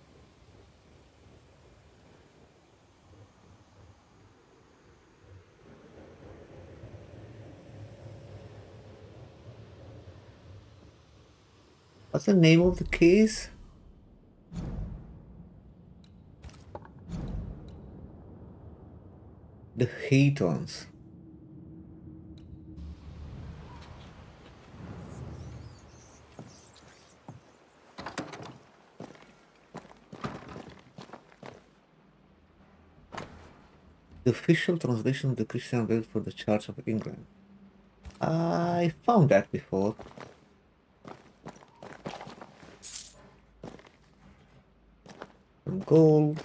[SPEAKER 1] What's the name of the keys? Heatons. The official translation of the Christian Bible for the Church of England. I found that before. Some gold.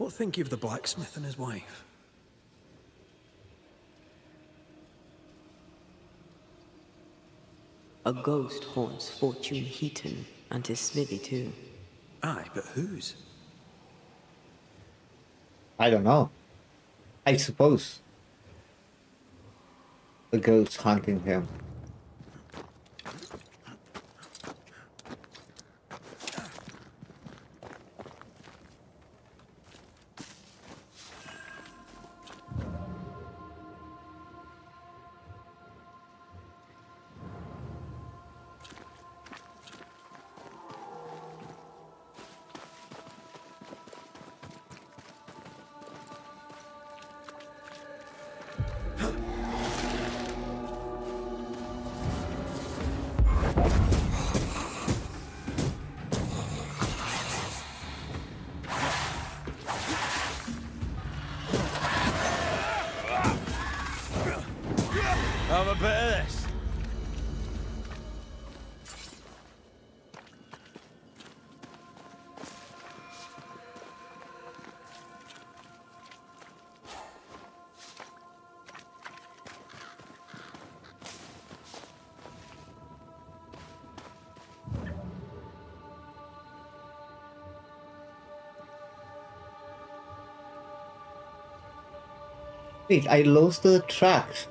[SPEAKER 2] What think you of the blacksmith and his wife?
[SPEAKER 3] A ghost haunts Fortune Heaton and his smithy too.
[SPEAKER 2] Aye, but whose?
[SPEAKER 1] I don't know. I suppose. The ghost hunting him. Wait, I lost the tracks.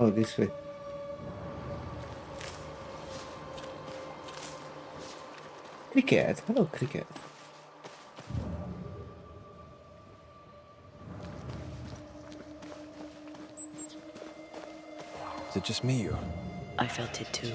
[SPEAKER 1] Oh, this way. Cricket. Hello, cricket.
[SPEAKER 2] Is it just me or?
[SPEAKER 3] I felt it too.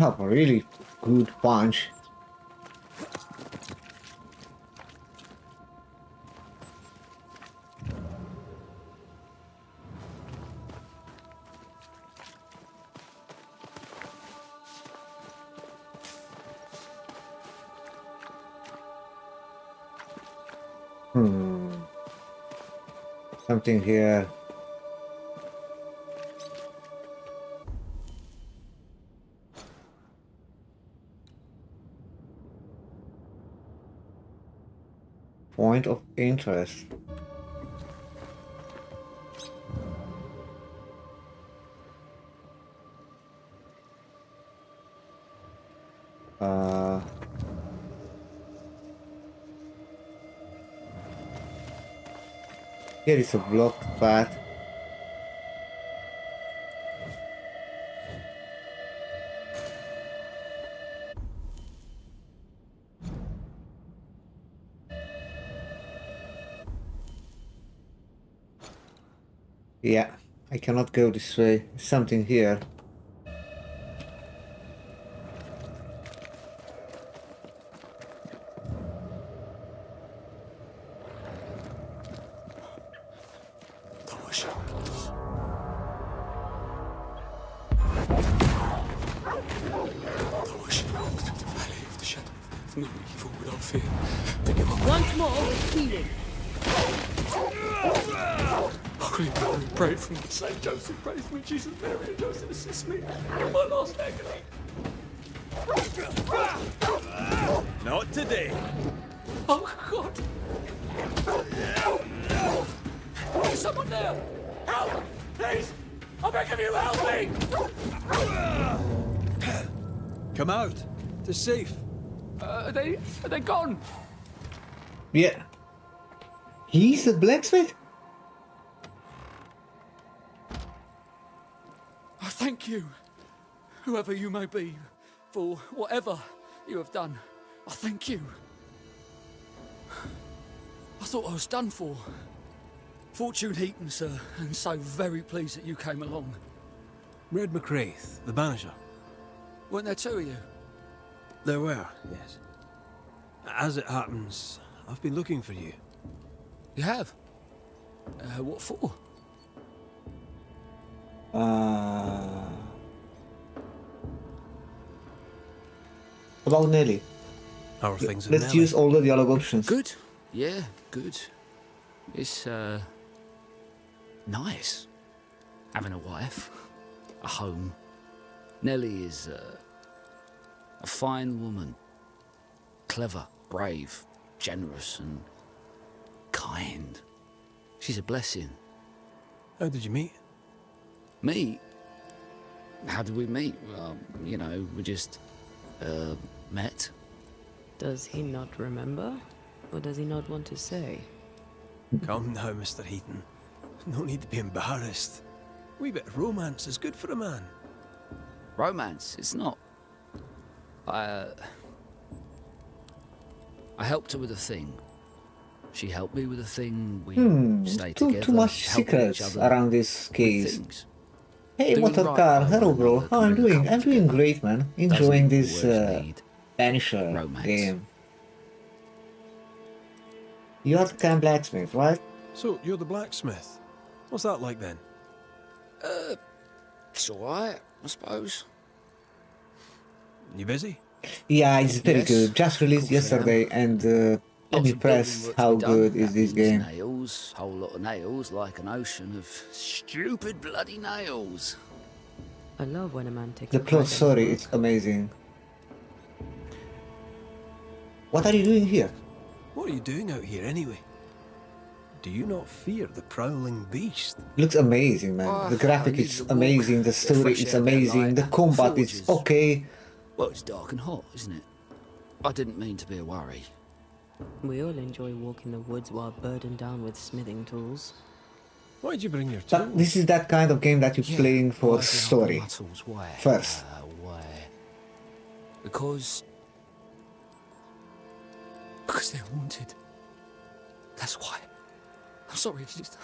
[SPEAKER 1] Have a really good punch. Hmm. Something here. Point of interest. Uh, Here is a blocked path. I cannot go this way. Something here. Yeah. He's a blacksmith?
[SPEAKER 10] I thank you, whoever you may be, for whatever you have done. I thank you. I thought I was done for. Fortune Heaton, sir, and so very pleased that you came along.
[SPEAKER 2] Red mac Raith, the banisher.
[SPEAKER 10] Weren't there two of you?
[SPEAKER 2] There were, yes. As it happens, I've been looking for you.
[SPEAKER 10] You have? Uh, what for?
[SPEAKER 1] Uh, about Nelly.
[SPEAKER 2] How are things with
[SPEAKER 1] Let's
[SPEAKER 2] Nelly?
[SPEAKER 1] use all the dialogue options.
[SPEAKER 10] Good. Yeah, good. It's, uh, nice. Having a wife, a home. Nelly is, uh, a fine woman. Clever, brave, generous, and kind. She's a blessing.
[SPEAKER 2] How did you meet?
[SPEAKER 10] Meet? How did we meet? Well, you know, we just, uh, met.
[SPEAKER 3] Does he not remember? Or does he not want to say?
[SPEAKER 2] Come now, Mr. Heaton. No need to be embarrassed. A wee bit of romance is good for a man.
[SPEAKER 10] Romance, it's not. I, uh, I helped her with a thing. She helped me with a thing. We
[SPEAKER 1] Hmm,
[SPEAKER 10] stayed
[SPEAKER 1] too,
[SPEAKER 10] together.
[SPEAKER 1] too much secrets around this case. Hey,
[SPEAKER 10] Doing
[SPEAKER 1] Motor Car,
[SPEAKER 10] by
[SPEAKER 1] hello bro, how I'm doing? I'm doing great man, enjoying this
[SPEAKER 10] always
[SPEAKER 1] uh,
[SPEAKER 10] need romance.
[SPEAKER 1] game. You're the Cam Blacksmith, right?
[SPEAKER 2] So, you're the blacksmith. What's that like then?
[SPEAKER 10] Uh, it's alright, I suppose.
[SPEAKER 2] You busy?
[SPEAKER 1] Yeah, it's very
[SPEAKER 10] Yes,
[SPEAKER 1] good. Just released
[SPEAKER 10] course I am.
[SPEAKER 1] yesterday and uh, let
[SPEAKER 10] Lots
[SPEAKER 1] me
[SPEAKER 10] of building
[SPEAKER 1] press
[SPEAKER 10] work to
[SPEAKER 1] how
[SPEAKER 10] be done.
[SPEAKER 1] good is this game.
[SPEAKER 10] Nails, whole lot of nails, like an ocean of stupid bloody nails.
[SPEAKER 3] I love when a man takes
[SPEAKER 1] The plot
[SPEAKER 3] sorry, in
[SPEAKER 1] story
[SPEAKER 3] his
[SPEAKER 1] is amazing. What are you doing here?
[SPEAKER 2] What are you doing out here anyway? Do you not fear the prowling beast?
[SPEAKER 1] Looks amazing, man.
[SPEAKER 10] Oh,
[SPEAKER 1] the graphic is amazing, the story is
[SPEAKER 10] air, a bit
[SPEAKER 1] amazing, the combat is
[SPEAKER 10] Forges.
[SPEAKER 1] okay.
[SPEAKER 10] Well, it's dark and hot, isn't it? I didn't mean to be a worry.
[SPEAKER 3] We all enjoy walking the woods while burdened down with smithing tools.
[SPEAKER 2] Why'd you bring your tools?
[SPEAKER 1] this is that kind of game that you're
[SPEAKER 10] Yeah,
[SPEAKER 1] playing for story.
[SPEAKER 10] the why?
[SPEAKER 1] First.
[SPEAKER 10] Uh, why? Because. Because they're haunted. That's why. I'm sorry, it's just.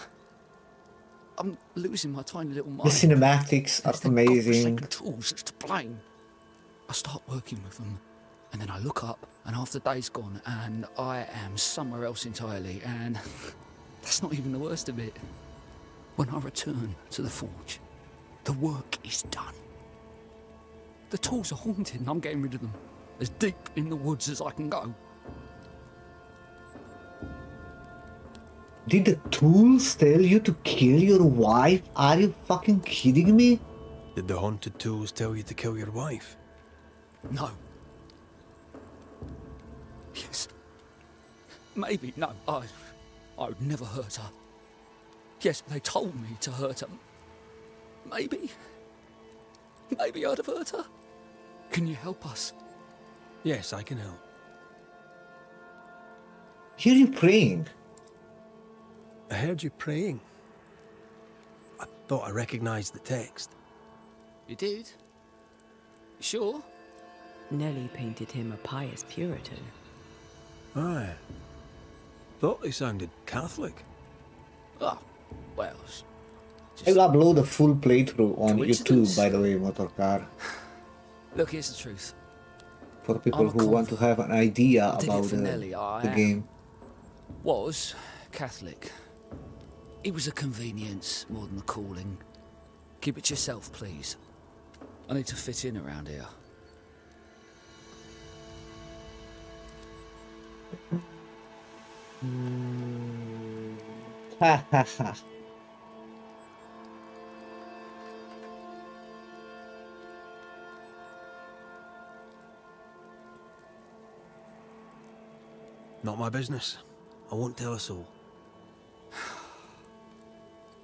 [SPEAKER 10] I'm losing my tiny little mind.
[SPEAKER 1] The cinematics are
[SPEAKER 10] It's the
[SPEAKER 1] amazing.
[SPEAKER 10] tools it's to blame. I start working with them, and then I look up, and half the day's gone, and I am somewhere else entirely, and that's not even the worst of it. When I return to the forge, the work is done. The tools are haunted, and I'm getting rid of them. As deep in the woods as I can go.
[SPEAKER 1] Did the tools tell you to kill your wife? Are you fucking kidding me?
[SPEAKER 2] Did the haunted tools tell you to kill your wife?
[SPEAKER 10] No. Yes. Maybe, no. I, I would never hurt her. Yes, they told me to hurt her. Maybe. Maybe I'd have hurt her. Can you help us?
[SPEAKER 2] Yes, I can help.
[SPEAKER 1] Here you praying.
[SPEAKER 2] I heard you praying. I thought I recognized the text.
[SPEAKER 10] You did? You sure?
[SPEAKER 3] Nellie painted him a pious Puritan.
[SPEAKER 2] Aye. Thought they sounded Catholic.
[SPEAKER 10] Oh, well,
[SPEAKER 1] I will upload a full playthrough on YouTube, by the way, Motorcar,
[SPEAKER 10] look, here's the truth.
[SPEAKER 1] for people
[SPEAKER 10] I'm
[SPEAKER 1] who want to have an idea about the,
[SPEAKER 10] Nelly,
[SPEAKER 1] the game.
[SPEAKER 10] Was Catholic. It was a convenience more than a calling. Keep it yourself, please. I need to fit in around here.
[SPEAKER 1] Ha ha ha.
[SPEAKER 2] Not my business. I won't tell a soul.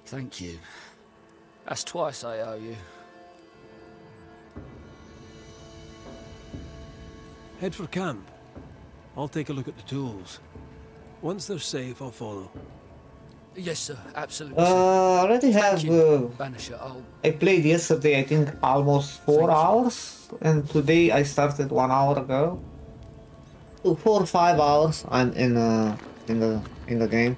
[SPEAKER 10] Thank you. That's twice I owe you.
[SPEAKER 2] Head for camp. I'll take a look at the tools. Once they're safe, I'll follow.
[SPEAKER 10] Yes, sir. Absolutely.
[SPEAKER 1] Uh. I already
[SPEAKER 10] Thank
[SPEAKER 1] have.
[SPEAKER 10] you,
[SPEAKER 1] Uh,
[SPEAKER 10] Banisher. I'll
[SPEAKER 1] I played yesterday, I think almost four hours, and today I started one hour ago. So four or five hours. I'm in uh in the in the game.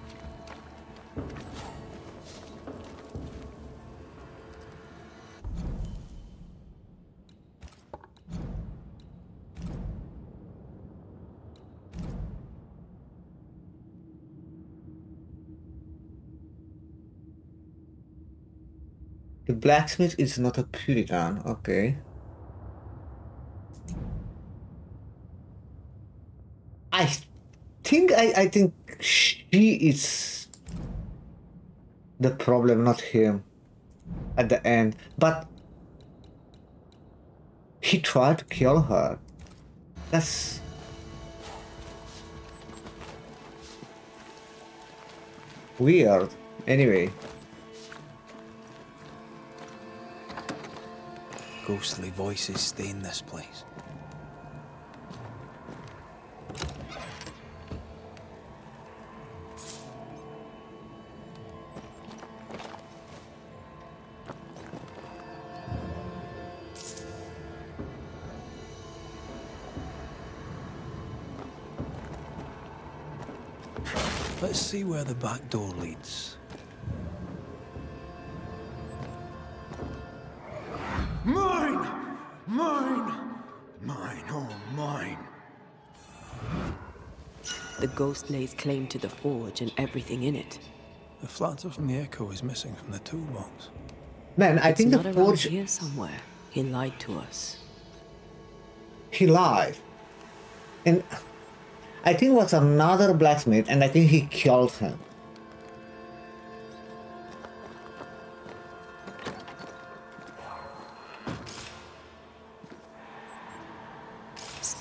[SPEAKER 1] The blacksmith is not a Puritan, okay. I think I, I think she is the problem, not him. At the end, but he tried to kill her. That's weird. Anyway,
[SPEAKER 2] Ghostly voices stain this place. Let's see where the back door leads.
[SPEAKER 3] The ghost lays claim to the forge and everything in it.
[SPEAKER 2] The flatter from the echo is missing from the toolbox.
[SPEAKER 1] man, I
[SPEAKER 3] it's
[SPEAKER 1] think
[SPEAKER 3] not
[SPEAKER 1] the
[SPEAKER 3] around
[SPEAKER 1] forge
[SPEAKER 3] here somewhere. He lied to us.
[SPEAKER 1] he lied. And I think it was another blacksmith, and I think he killed him.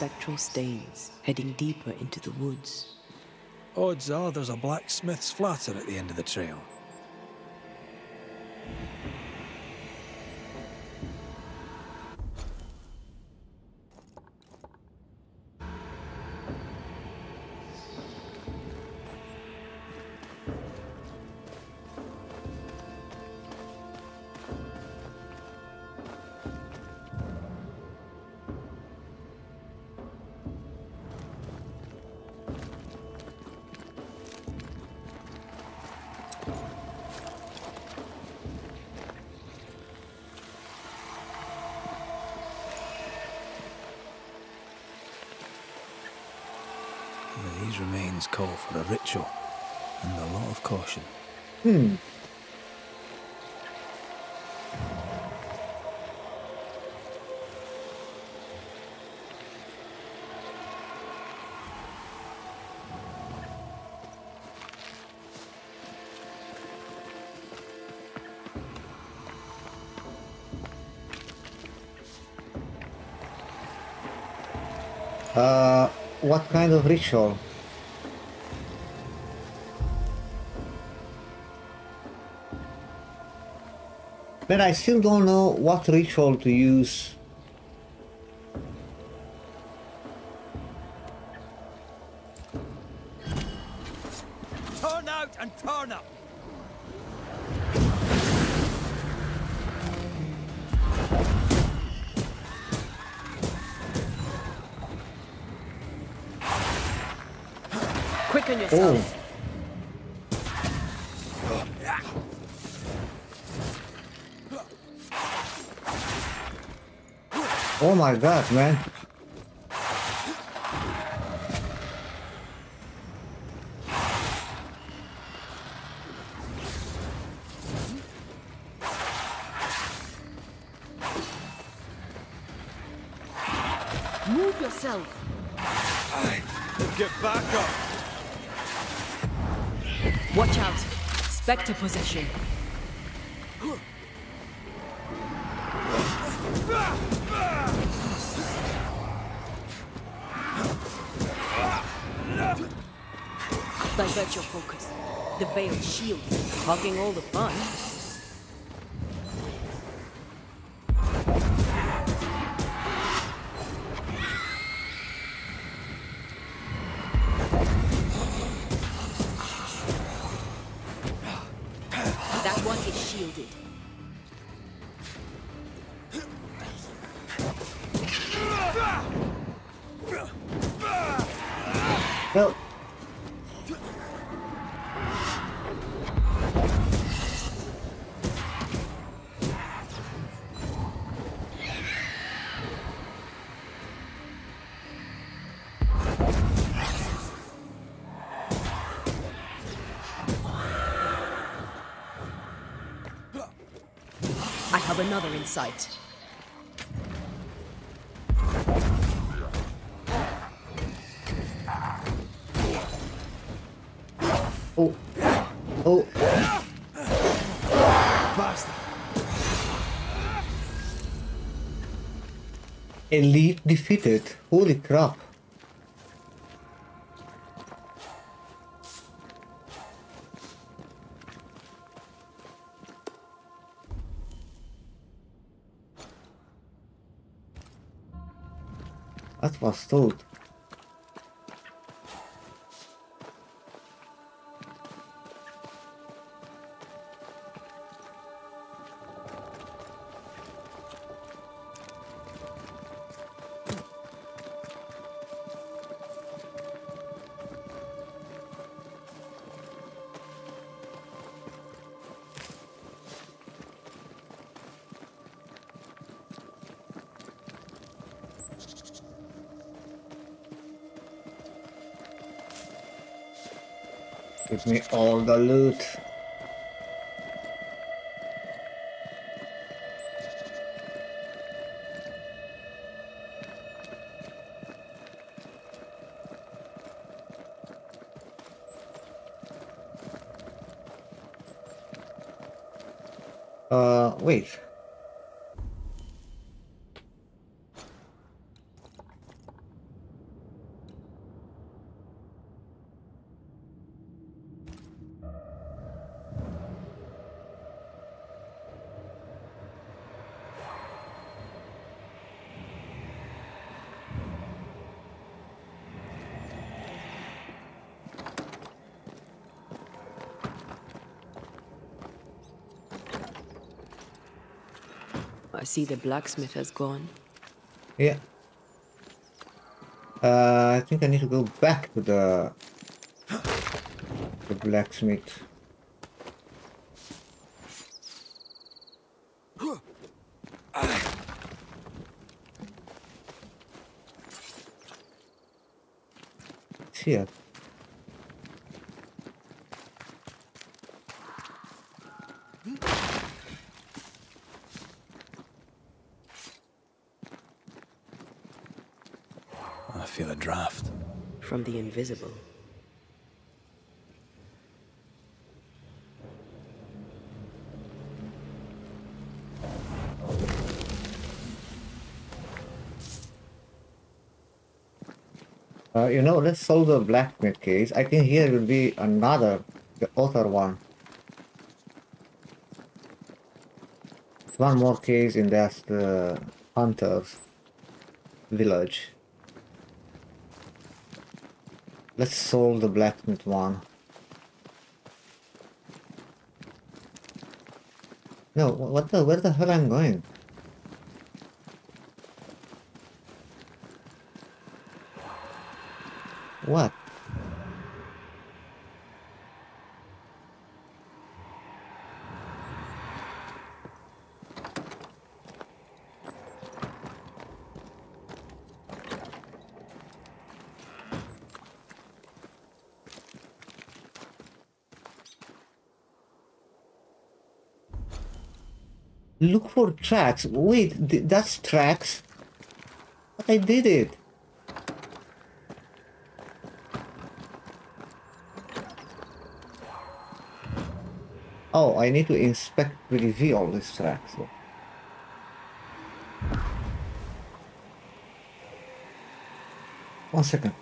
[SPEAKER 3] Spectral stains heading deeper into the woods.
[SPEAKER 2] Odds are there's a blacksmith's flatter at the end of the trail.
[SPEAKER 1] Kind of ritual? But I still don't know what ritual to use. Oh that, man.
[SPEAKER 3] Move yourself.
[SPEAKER 2] Get back up.
[SPEAKER 3] Watch out. Spectre possession. Hogging all the fun. Sight.
[SPEAKER 1] oh, oh,
[SPEAKER 2] Bastard.
[SPEAKER 1] elite defeated. Holy crap. That was told. Me all the loot.
[SPEAKER 3] See the blacksmith has gone.
[SPEAKER 1] Yeah. Uh, I think I need to go back to the the blacksmith. It's.
[SPEAKER 2] I feel a draft.
[SPEAKER 3] The invisible.
[SPEAKER 1] Uh, you know, let's solve the blacksmith case. I think here will be another, the other one. One more case in that the hunter's village. Let's solve the blacksmith one. No, what the, where the hell am I'm going? What? Look for tracks. Wait, th that's tracks? I did it. Oh, I need to inspect review all these tracks. One second.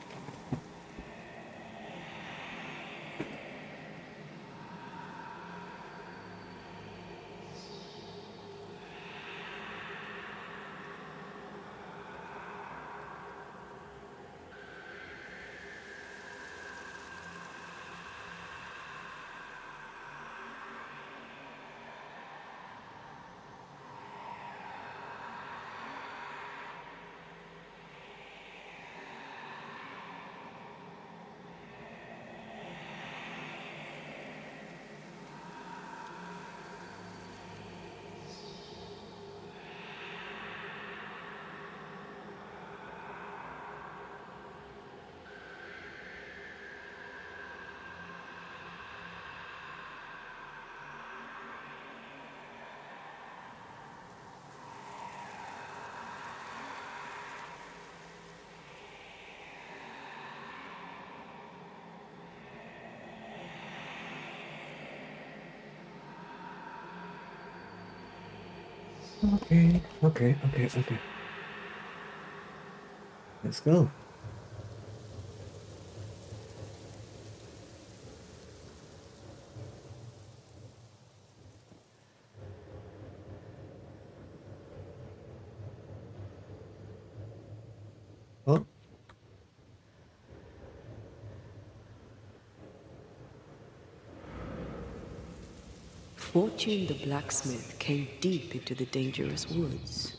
[SPEAKER 1] Okay, okay, okay, okay. Let's go. Oh,
[SPEAKER 3] Fortune the blacksmith came deep into the dangerous woods.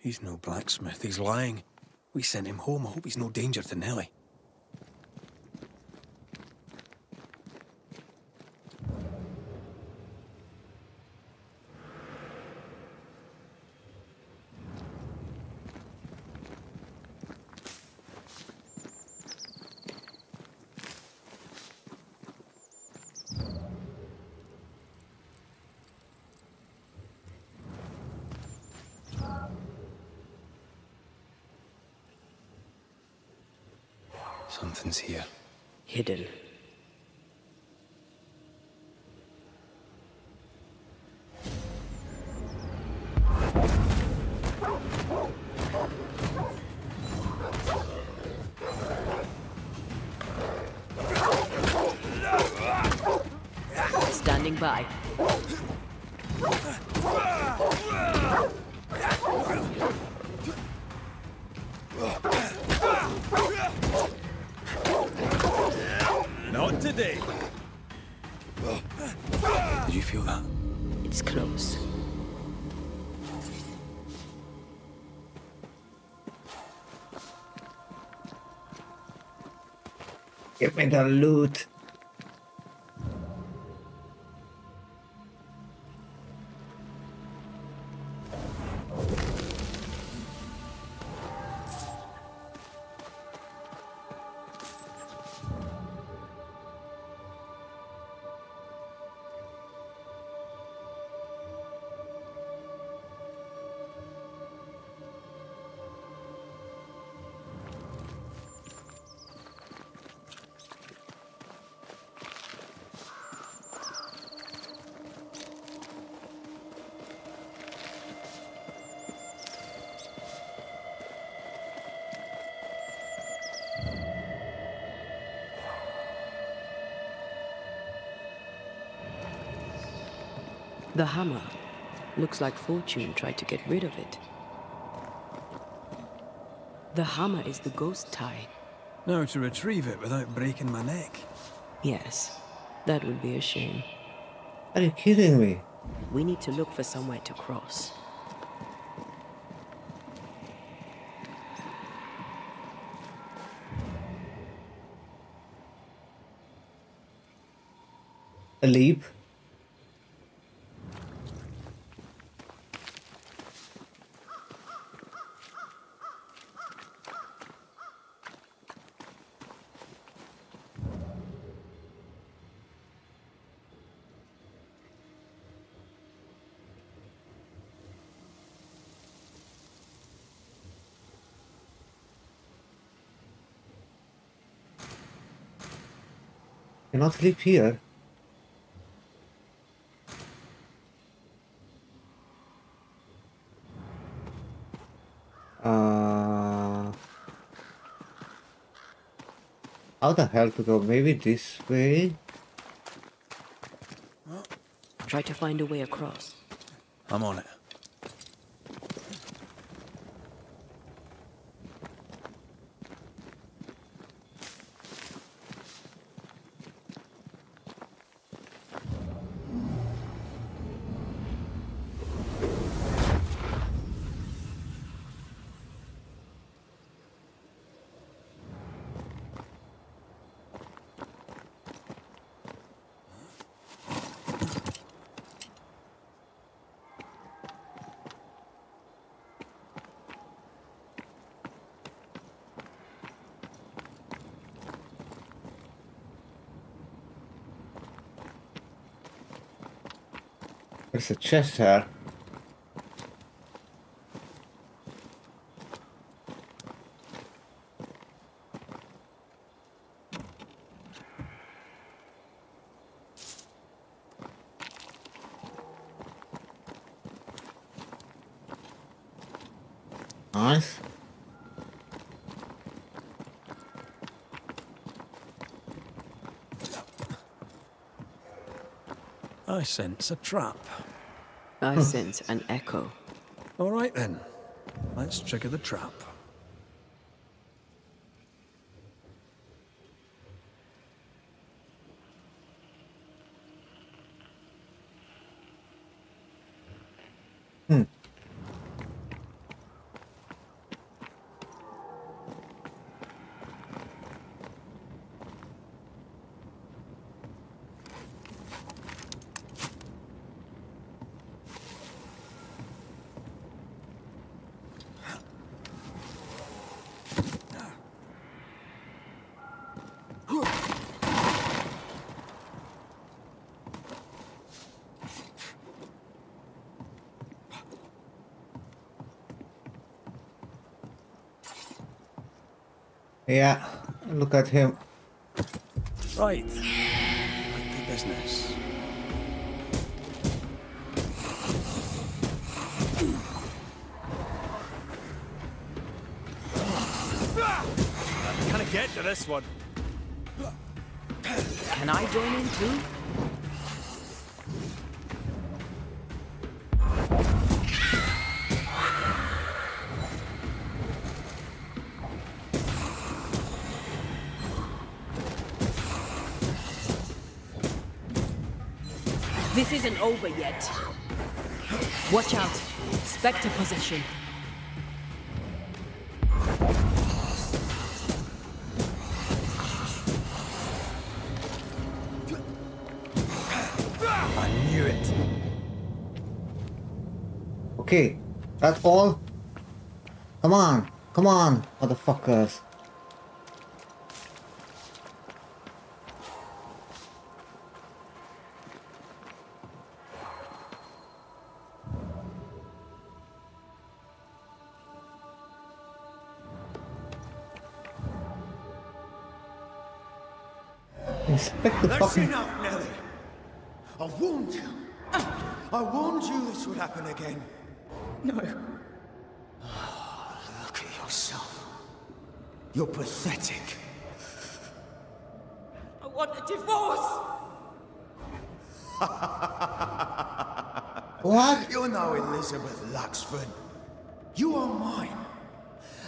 [SPEAKER 2] He's no blacksmith, he's lying. We sent him home, I hope he's no danger to Nellie.
[SPEAKER 1] Me the loot.
[SPEAKER 3] The hammer. Looks like Fortune tried to get rid of it. The hammer is the ghost tie.
[SPEAKER 2] Now to retrieve it without breaking my neck.
[SPEAKER 3] Yes, that would be a shame.
[SPEAKER 1] Are you kidding me?
[SPEAKER 3] We need to look for somewhere to cross.
[SPEAKER 1] A leap? Cannot sleep here. Uh, how the hell to go? Maybe this way?
[SPEAKER 3] Try to find a way across.
[SPEAKER 2] I'm on it.
[SPEAKER 1] There's a chest here. Nice.
[SPEAKER 2] I sense a trap.
[SPEAKER 3] I sense an echo.
[SPEAKER 2] All right then. Let's trigger the trap.
[SPEAKER 1] Yeah, look at him.
[SPEAKER 2] Right. Back to business.
[SPEAKER 11] Can I get to this one?
[SPEAKER 3] Can I join in too? This isn't over yet. Watch out. Spectre possession.
[SPEAKER 2] I knew it.
[SPEAKER 1] Okay, that's all. Come on, come on, motherfuckers. Inspect the
[SPEAKER 12] That's
[SPEAKER 1] fucking.
[SPEAKER 12] enough, Nelly. I warned you. I warned you this would happen again.
[SPEAKER 9] No.
[SPEAKER 12] Ah, look at yourself. You're pathetic.
[SPEAKER 9] I want a divorce!
[SPEAKER 1] What?
[SPEAKER 12] You're no Elizabeth Luxford. You are mine.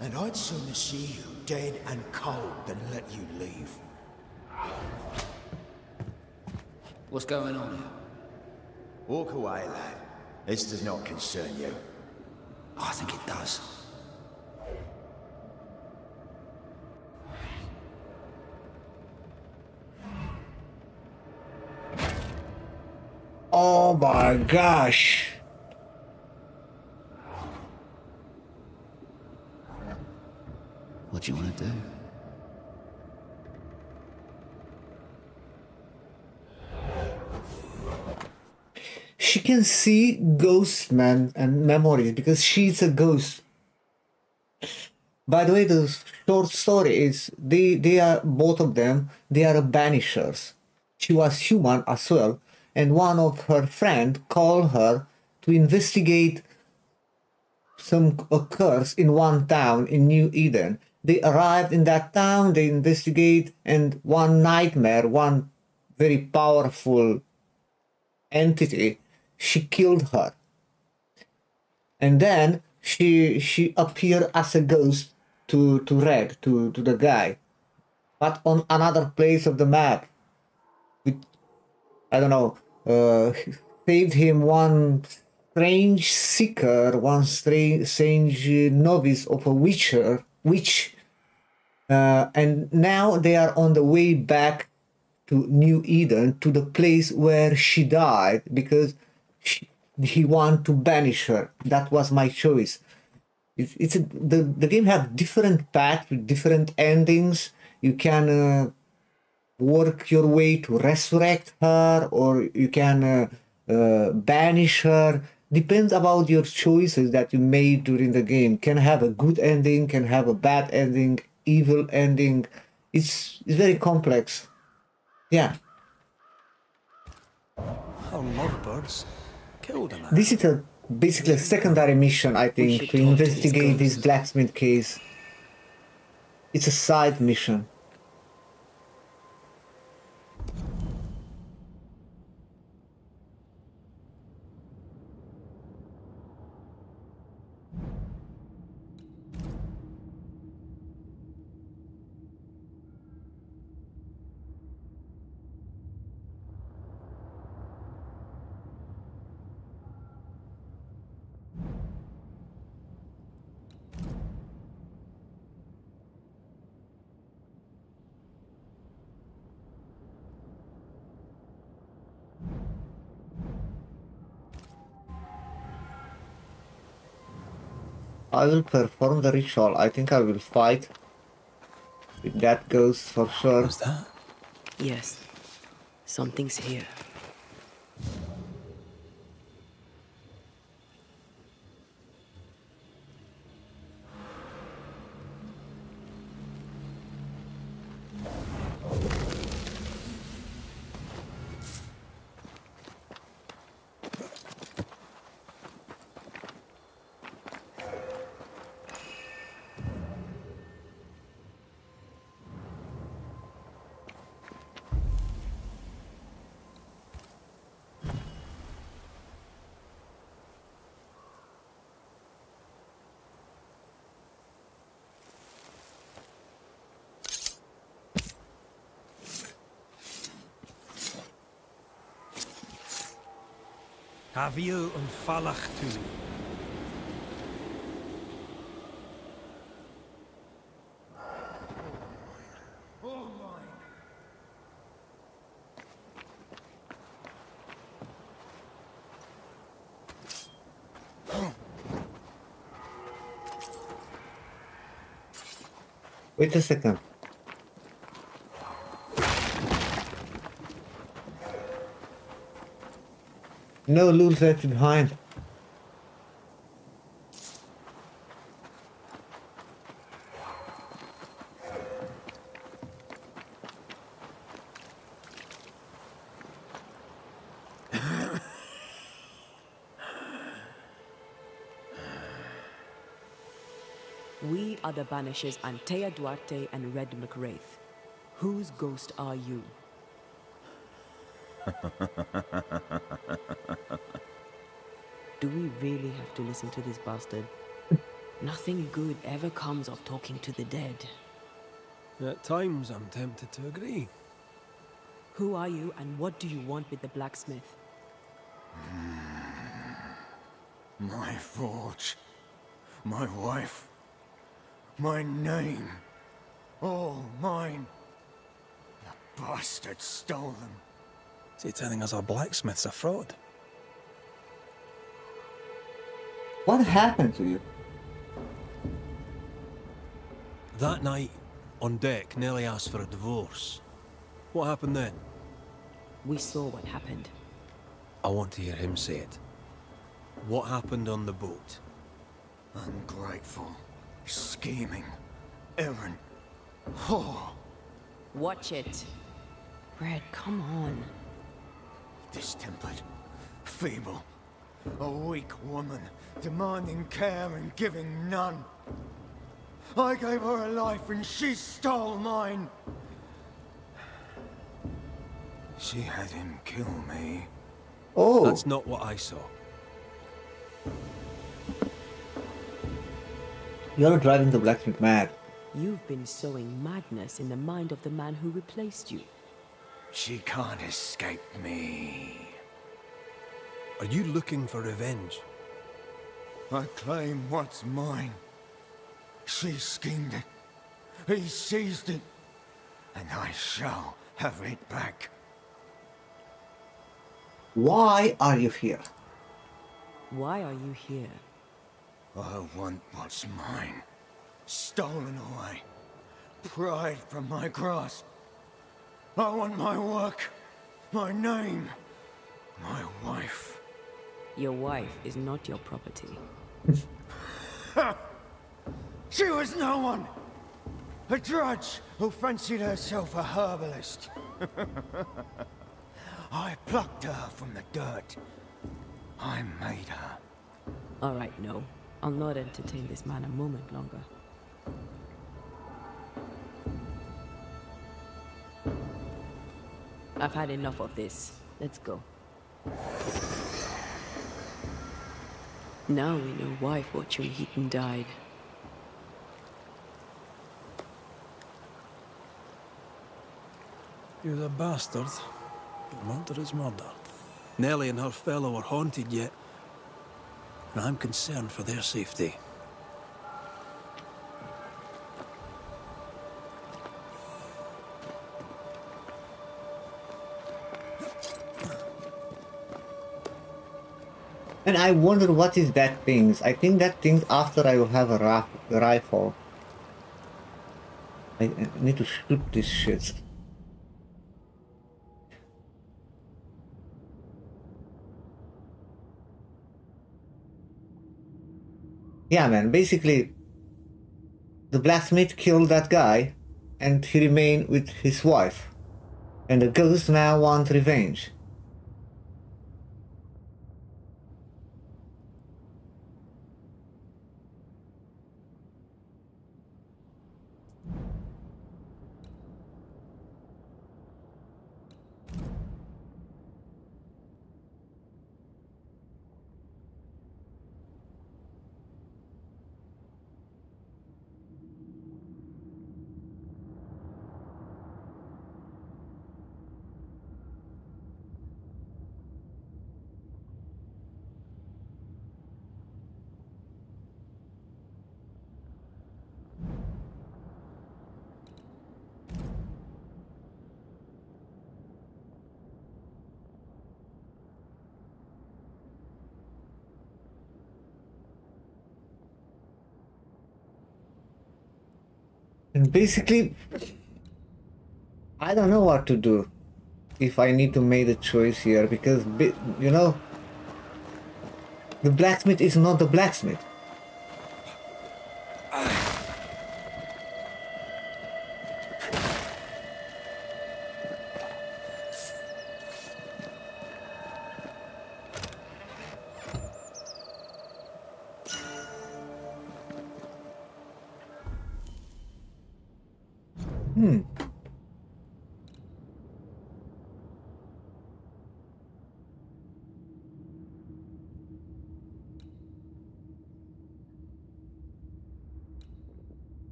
[SPEAKER 12] And I'd sooner see you dead and cold than let you leave.
[SPEAKER 10] What's going on here?
[SPEAKER 12] Walk away, lad. This does not concern you.
[SPEAKER 10] Oh, I think it does.
[SPEAKER 1] Oh my gosh.
[SPEAKER 10] What do you want to do?
[SPEAKER 1] She can see ghosts, man, and memories because she's a ghost. By the way, the short story is they they are both of them. They are banishers. she was human as well, and one of her friend called her to investigate some occurs in one town in New Eden. They arrived in that town, they investigate, and one nightmare, one very powerful entity, she killed her. And then she she appeared as a ghost to, to Red, to, to the guy. But on another place of the map. With, I don't know, uh, saved him one strange seeker, one strange, strange novice of a witcher, witch, uh, and now they are on the way back to New Eden, to the place where she died, because she, he want to banish her. That was my choice. It's, it's a, the the game have different paths with different endings. You can uh, work your way to resurrect her, or you can uh, uh, banish her depends about your choices that you made during the game can have a good ending can have a bad ending evil ending it's it's very complex yeah
[SPEAKER 2] killed a man.
[SPEAKER 1] This is a basically a secondary mission i think to investigate this blacksmith case. It's a side mission I will perform the ritual. I think I will fight with that ghost for sure.
[SPEAKER 2] What's that?
[SPEAKER 3] Yes. Something's here.
[SPEAKER 2] Havio and Falach too.
[SPEAKER 1] Wait No loot left behind.
[SPEAKER 3] We are the Banishers Antea Duarte and Red mac Raith. Whose ghost are you? Do we really have to listen to this bastard? Nothing good ever comes of talking to the dead.
[SPEAKER 2] At times, I'm tempted to agree.
[SPEAKER 3] Who are you and what do you want with the blacksmith?
[SPEAKER 12] My forge. My wife. My name. All mine. The bastard stole them.
[SPEAKER 2] Is he telling us our blacksmith's a fraud?
[SPEAKER 1] What happened to you?
[SPEAKER 2] That night, on deck, Nellie asked for a divorce. What happened then?
[SPEAKER 3] We saw what happened.
[SPEAKER 2] I want to hear him say it. What happened on the boat?
[SPEAKER 12] Ungrateful. Scheming. Errant. Oh.
[SPEAKER 3] Watch it. Red, come on.
[SPEAKER 12] Distempered, feeble, a weak woman, demanding care and giving none. I gave her a life and she stole mine. She had him kill me.
[SPEAKER 1] Oh.
[SPEAKER 6] That's not what I saw.
[SPEAKER 1] You're driving the blacksmith mad.
[SPEAKER 3] You've been sowing madness in the mind of the man who replaced you.
[SPEAKER 12] She can't escape me.
[SPEAKER 6] Are you looking for revenge?
[SPEAKER 12] I claim what's mine. She schemed it. He seized it. And I shall have it back.
[SPEAKER 1] Why are you here?
[SPEAKER 3] Why are you here?
[SPEAKER 12] I want what's mine. Stolen away. Pride from my grasp. I want my work. My name. My wife.
[SPEAKER 3] Your wife is not your property.
[SPEAKER 12] She was no one! A drudge who fancied herself a herbalist. I plucked her from the dirt. I made her.
[SPEAKER 3] All right, no. I'll not entertain this man a moment longer. I've had enough of this. Let's go. Now we know why Fortune Heaton died.
[SPEAKER 2] He was a bastard, but not is murder. Nellie and her fellow are haunted yet, and I'm concerned for their safety.
[SPEAKER 1] And I wonder what is that thing. I think that thing after I will have a rifle. I, I need to shoot this shit. Yeah man, basically the blacksmith killed that guy and he remained with his wife. And the ghost now wants revenge. Basically, I don't know what to do if I need to make a choice here because, you know, the blacksmith is not the blacksmith.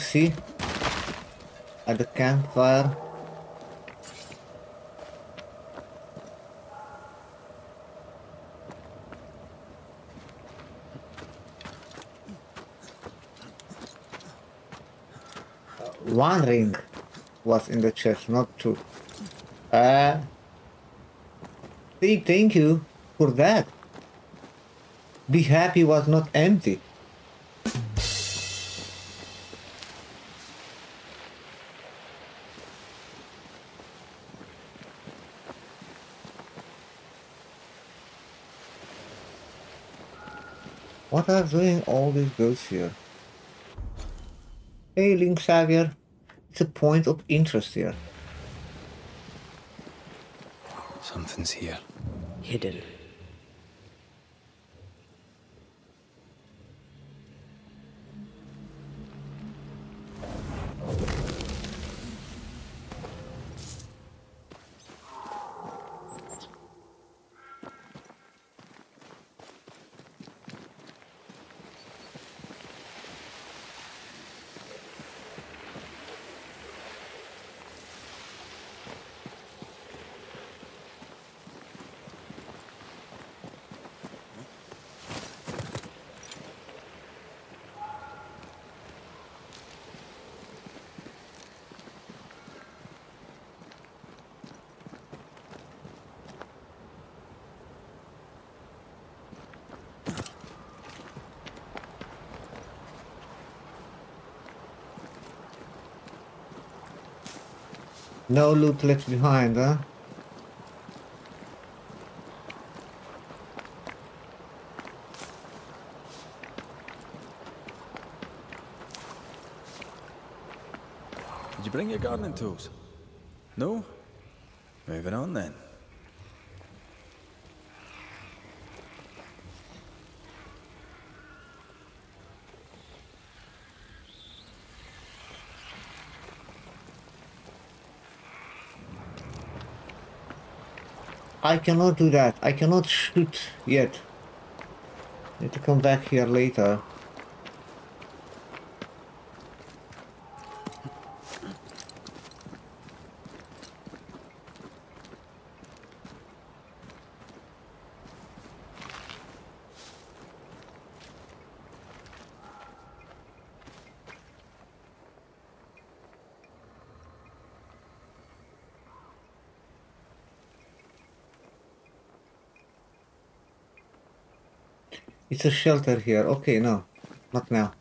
[SPEAKER 1] See at the campfire. One ring was in the chest, not two. Uh, say thank you for that. Be happy was not empty. What are doing all these girls here? Hey, Link Xavier. It's a point of interest here.
[SPEAKER 2] Something's here.
[SPEAKER 3] Hidden.
[SPEAKER 1] No loot left behind, huh?
[SPEAKER 2] Did you bring your gardening tools? No? Moving on then.
[SPEAKER 1] I cannot do that. I cannot shoot yet. Need to come back here later. It's a shelter here. Okay, no. Not now.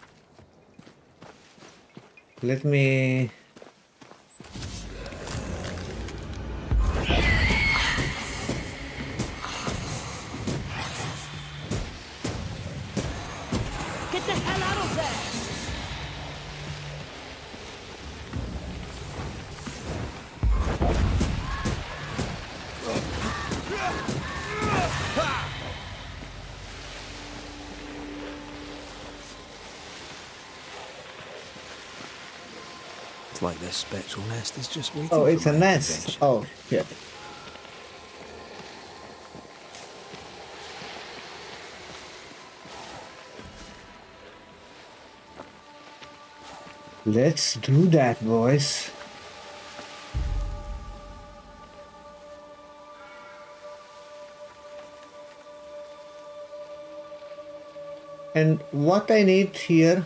[SPEAKER 1] Let me...
[SPEAKER 2] is just waiting
[SPEAKER 1] Oh, it's a nest.
[SPEAKER 2] intervention.
[SPEAKER 1] Oh, shit. Let's do that, boys. And what I need here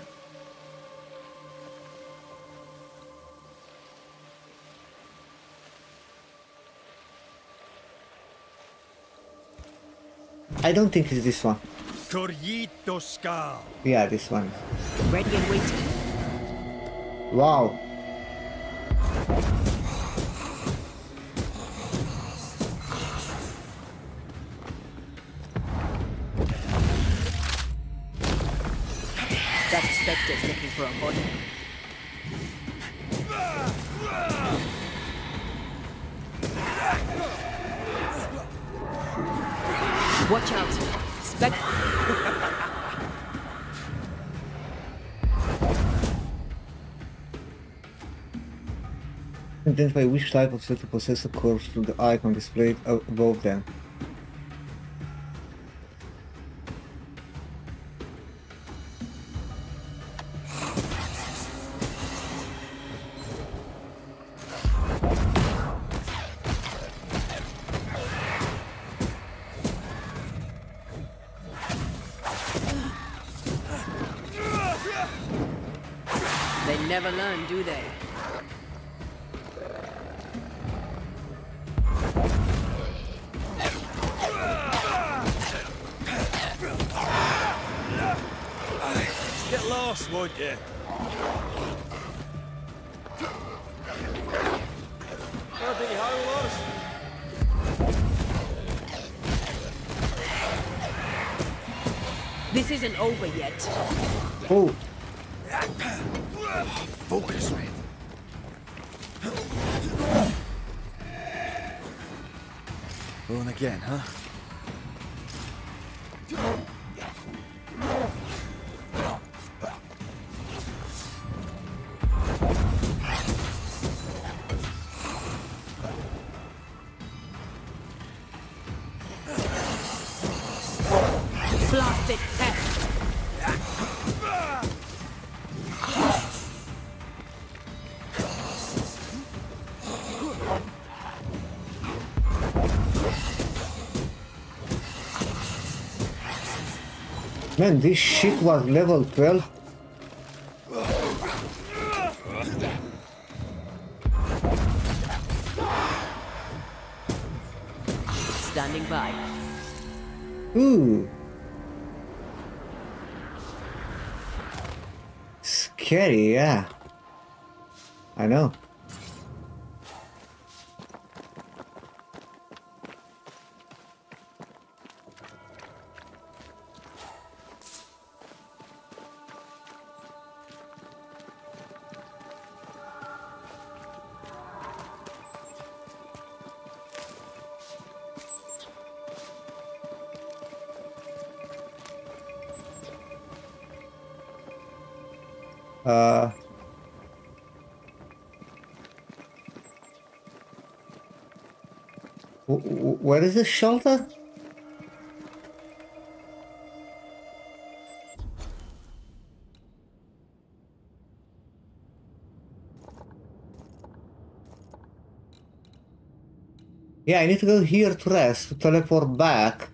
[SPEAKER 1] don't think it's this one.
[SPEAKER 12] Toritoska.
[SPEAKER 1] Yeah, this one.
[SPEAKER 3] Ready and waiting.
[SPEAKER 1] Wow.
[SPEAKER 3] That specter's looking for a body.
[SPEAKER 1] Identify which type of set to a corpse through the icon displayed above them.
[SPEAKER 3] This isn't over yet.
[SPEAKER 1] Oh,
[SPEAKER 6] Focus, mate.
[SPEAKER 2] Rolling again, huh?
[SPEAKER 1] Man, this shit was level 12. Where is this shelter? Yeah, I need to go here to rest to teleport back.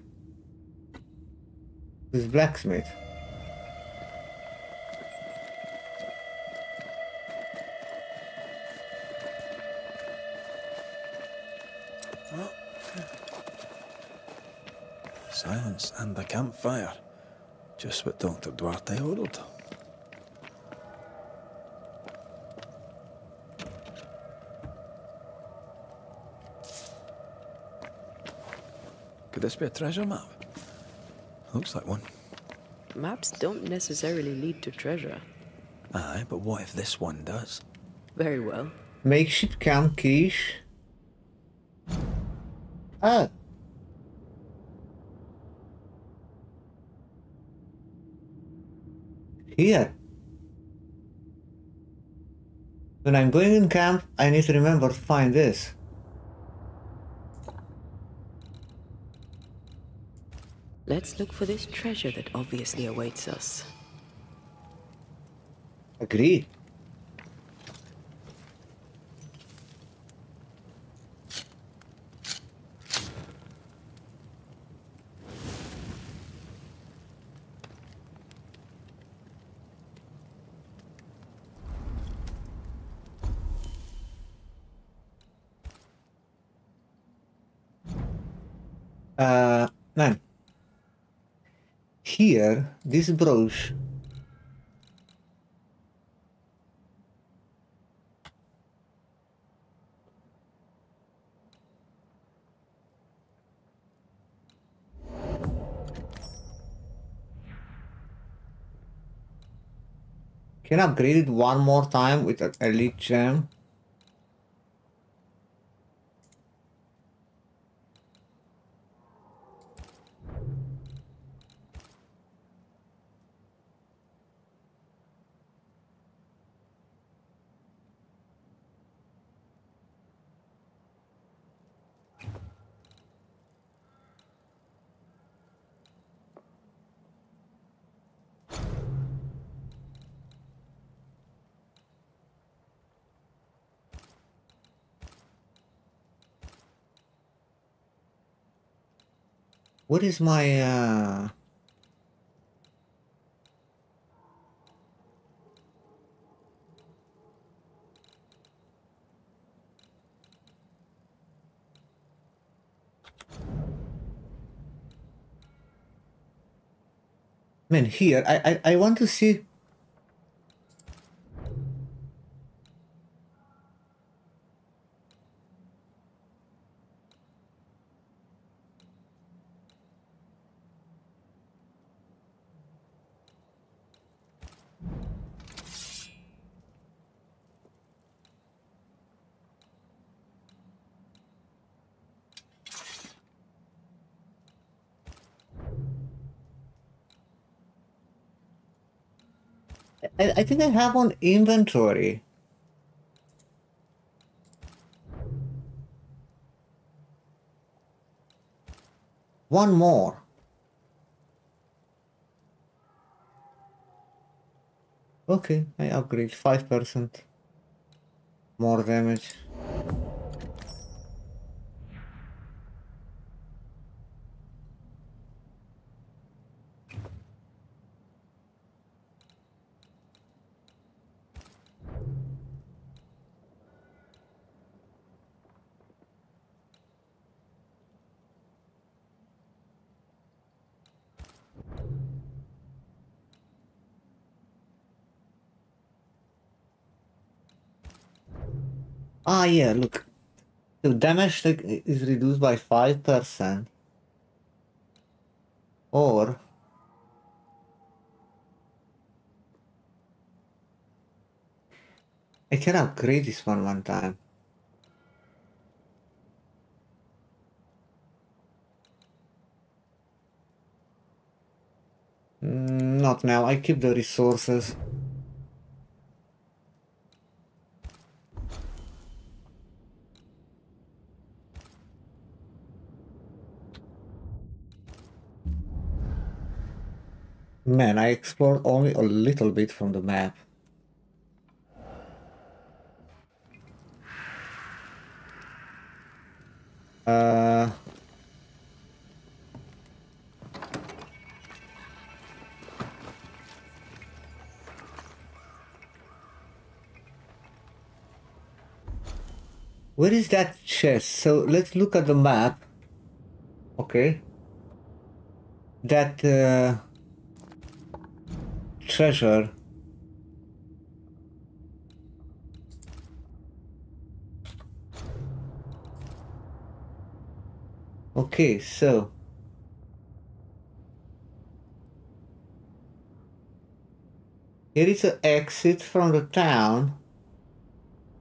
[SPEAKER 1] This blacksmith.
[SPEAKER 2] Campfire. Just what Dr. Duarte ordered. Could this be a treasure map? Looks like one.
[SPEAKER 3] Maps don't necessarily lead to treasure.
[SPEAKER 2] Aye, but what if this one does?
[SPEAKER 3] Very well.
[SPEAKER 1] Makeshift camp quiche. Ah. Here. When I'm going in camp, I need to remember to find this.
[SPEAKER 3] Let's look for this treasure that obviously awaits us.
[SPEAKER 1] Agreed. Uh, man. Here, this brooch Can upgrade it one more time with an elite gem? What is my uh Man, here I, I I want to see I, think I have on inventory. One more. Okay, I upgrade 5% more damage. Ah, yeah, look. The damage is reduced by 5%. Or... I can upgrade this one one time. Mm, not now, I keep the resources. Man, I explored only a little bit from the map. Uh... Where is that chest? So let's look at the map. Okay. That uh, treasure. Okay, so here is an exit from the town.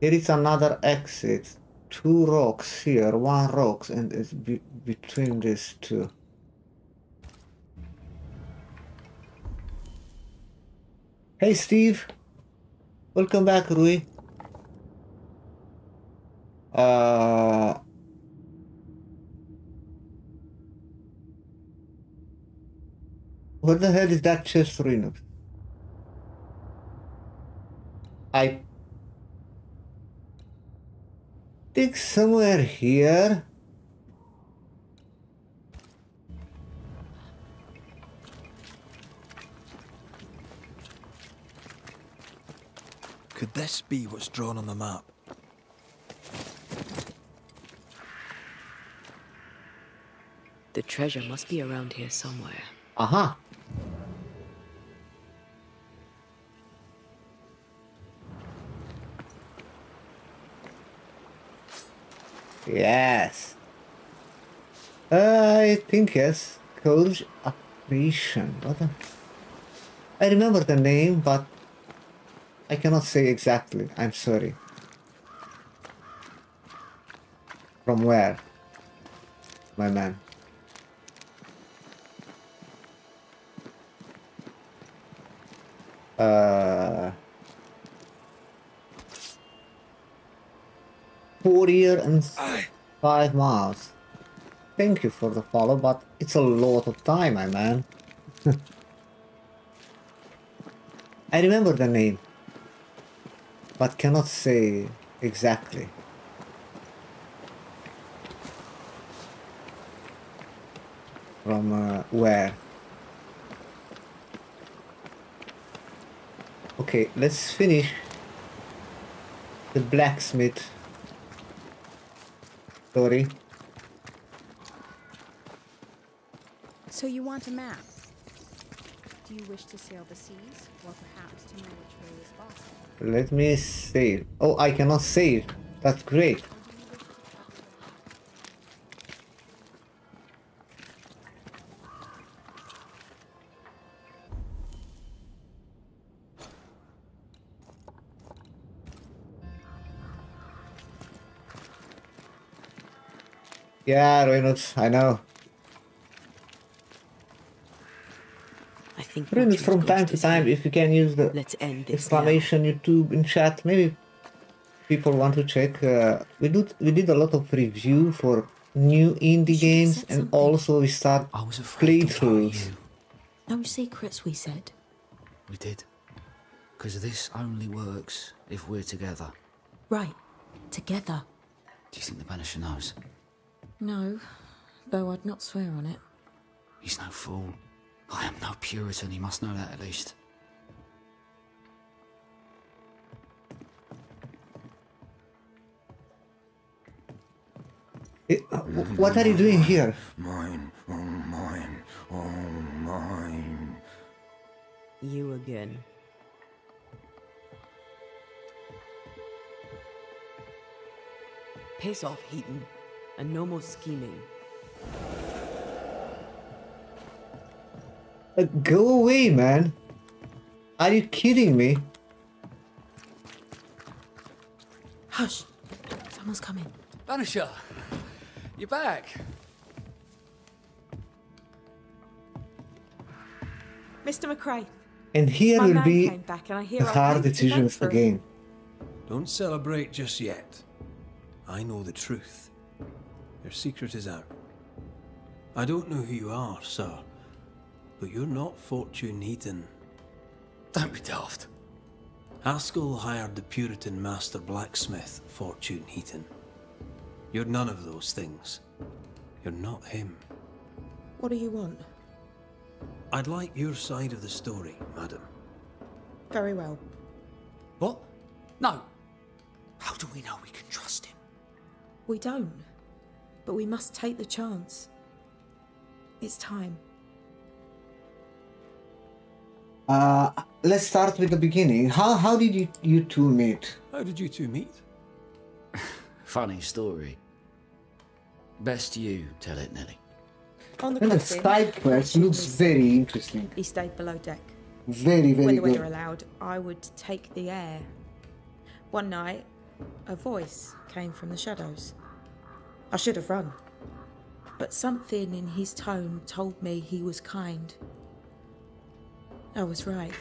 [SPEAKER 1] Here is another exit. Two rocks here, one rocks, and it's be between these two. Hey Steve, welcome back, Rui. Uh, what the hell is that chest Linux? I think somewhere here.
[SPEAKER 2] Could this be what's drawn on the map?
[SPEAKER 3] The treasure must be around here somewhere.
[SPEAKER 1] Aha. Yes. I think yes. Coach Operation. What the? I remember the name, but I cannot say exactly. I'm sorry. From where? My man. Uh, four year and five miles. Thank you for the follow, but it's a lot of time, my man. I remember the name, but cannot say exactly. From uh, where? Okay, let's finish the blacksmith story.
[SPEAKER 9] So you want a map? Do you wish to sail the seas, or perhaps to know which way is possible?
[SPEAKER 1] Let me save. Oh, I cannot save. That's great. Yeah, Reynolds, I know.
[SPEAKER 3] Think
[SPEAKER 1] Friends
[SPEAKER 3] Fortune's
[SPEAKER 1] from time to time, if you can use the
[SPEAKER 3] Let's end this
[SPEAKER 1] exclamation YouTube in chat, maybe people want to check. Uh, we did we did a lot of review for new indie games, and also we start playthroughs.
[SPEAKER 3] No secrets, we said.
[SPEAKER 10] We did. Because this only works if we're together.
[SPEAKER 3] Right. Together.
[SPEAKER 10] Do you think the Banisher knows?
[SPEAKER 9] No, though I'd not swear on it.
[SPEAKER 10] He's no fool. I am no Puritan, he must know that at least.
[SPEAKER 1] Eh, uh, What are you doing here?
[SPEAKER 12] Mine, oh mine, oh mine.
[SPEAKER 3] You again. Piss off, Heaton. And no more scheming.
[SPEAKER 1] Uh, go away, man. Are you kidding me?
[SPEAKER 9] Hush! Someone's coming.
[SPEAKER 10] Banisher! You're back!
[SPEAKER 9] Mr. mac Raith.
[SPEAKER 1] And here
[SPEAKER 9] my
[SPEAKER 1] will
[SPEAKER 9] man
[SPEAKER 1] be
[SPEAKER 9] came back and I hear
[SPEAKER 1] the
[SPEAKER 9] I
[SPEAKER 1] hard
[SPEAKER 9] paid to vote
[SPEAKER 1] decisions again.
[SPEAKER 2] Don't celebrate just yet. I know the truth. Your secret is out. I don't know who you are, sir, but you're not Fortune Heaton.
[SPEAKER 10] Don't be daft.
[SPEAKER 2] Haskell hired the Puritan master blacksmith, Fortune Heaton. You're none of those things. You're not him.
[SPEAKER 9] What do you want?
[SPEAKER 2] I'd like your side of the story, madam.
[SPEAKER 9] Very well.
[SPEAKER 10] What? No. How do we know we can trust him?
[SPEAKER 9] We don't. But we must take the chance. It's time.
[SPEAKER 1] Uh, let's start with the beginning. How how did you you two meet?
[SPEAKER 2] How did you two meet?
[SPEAKER 10] Funny story. Best you tell it, Nelly.
[SPEAKER 9] On the
[SPEAKER 1] And the
[SPEAKER 9] crossing,
[SPEAKER 1] side quest looks very interesting.
[SPEAKER 9] he stayed below deck.
[SPEAKER 1] Very very
[SPEAKER 9] when
[SPEAKER 1] very
[SPEAKER 9] the weather
[SPEAKER 1] good.
[SPEAKER 9] allowed, I would take the air. One night, a voice came from the shadows. I should have run. But something in his tone told me he was kind. I was right.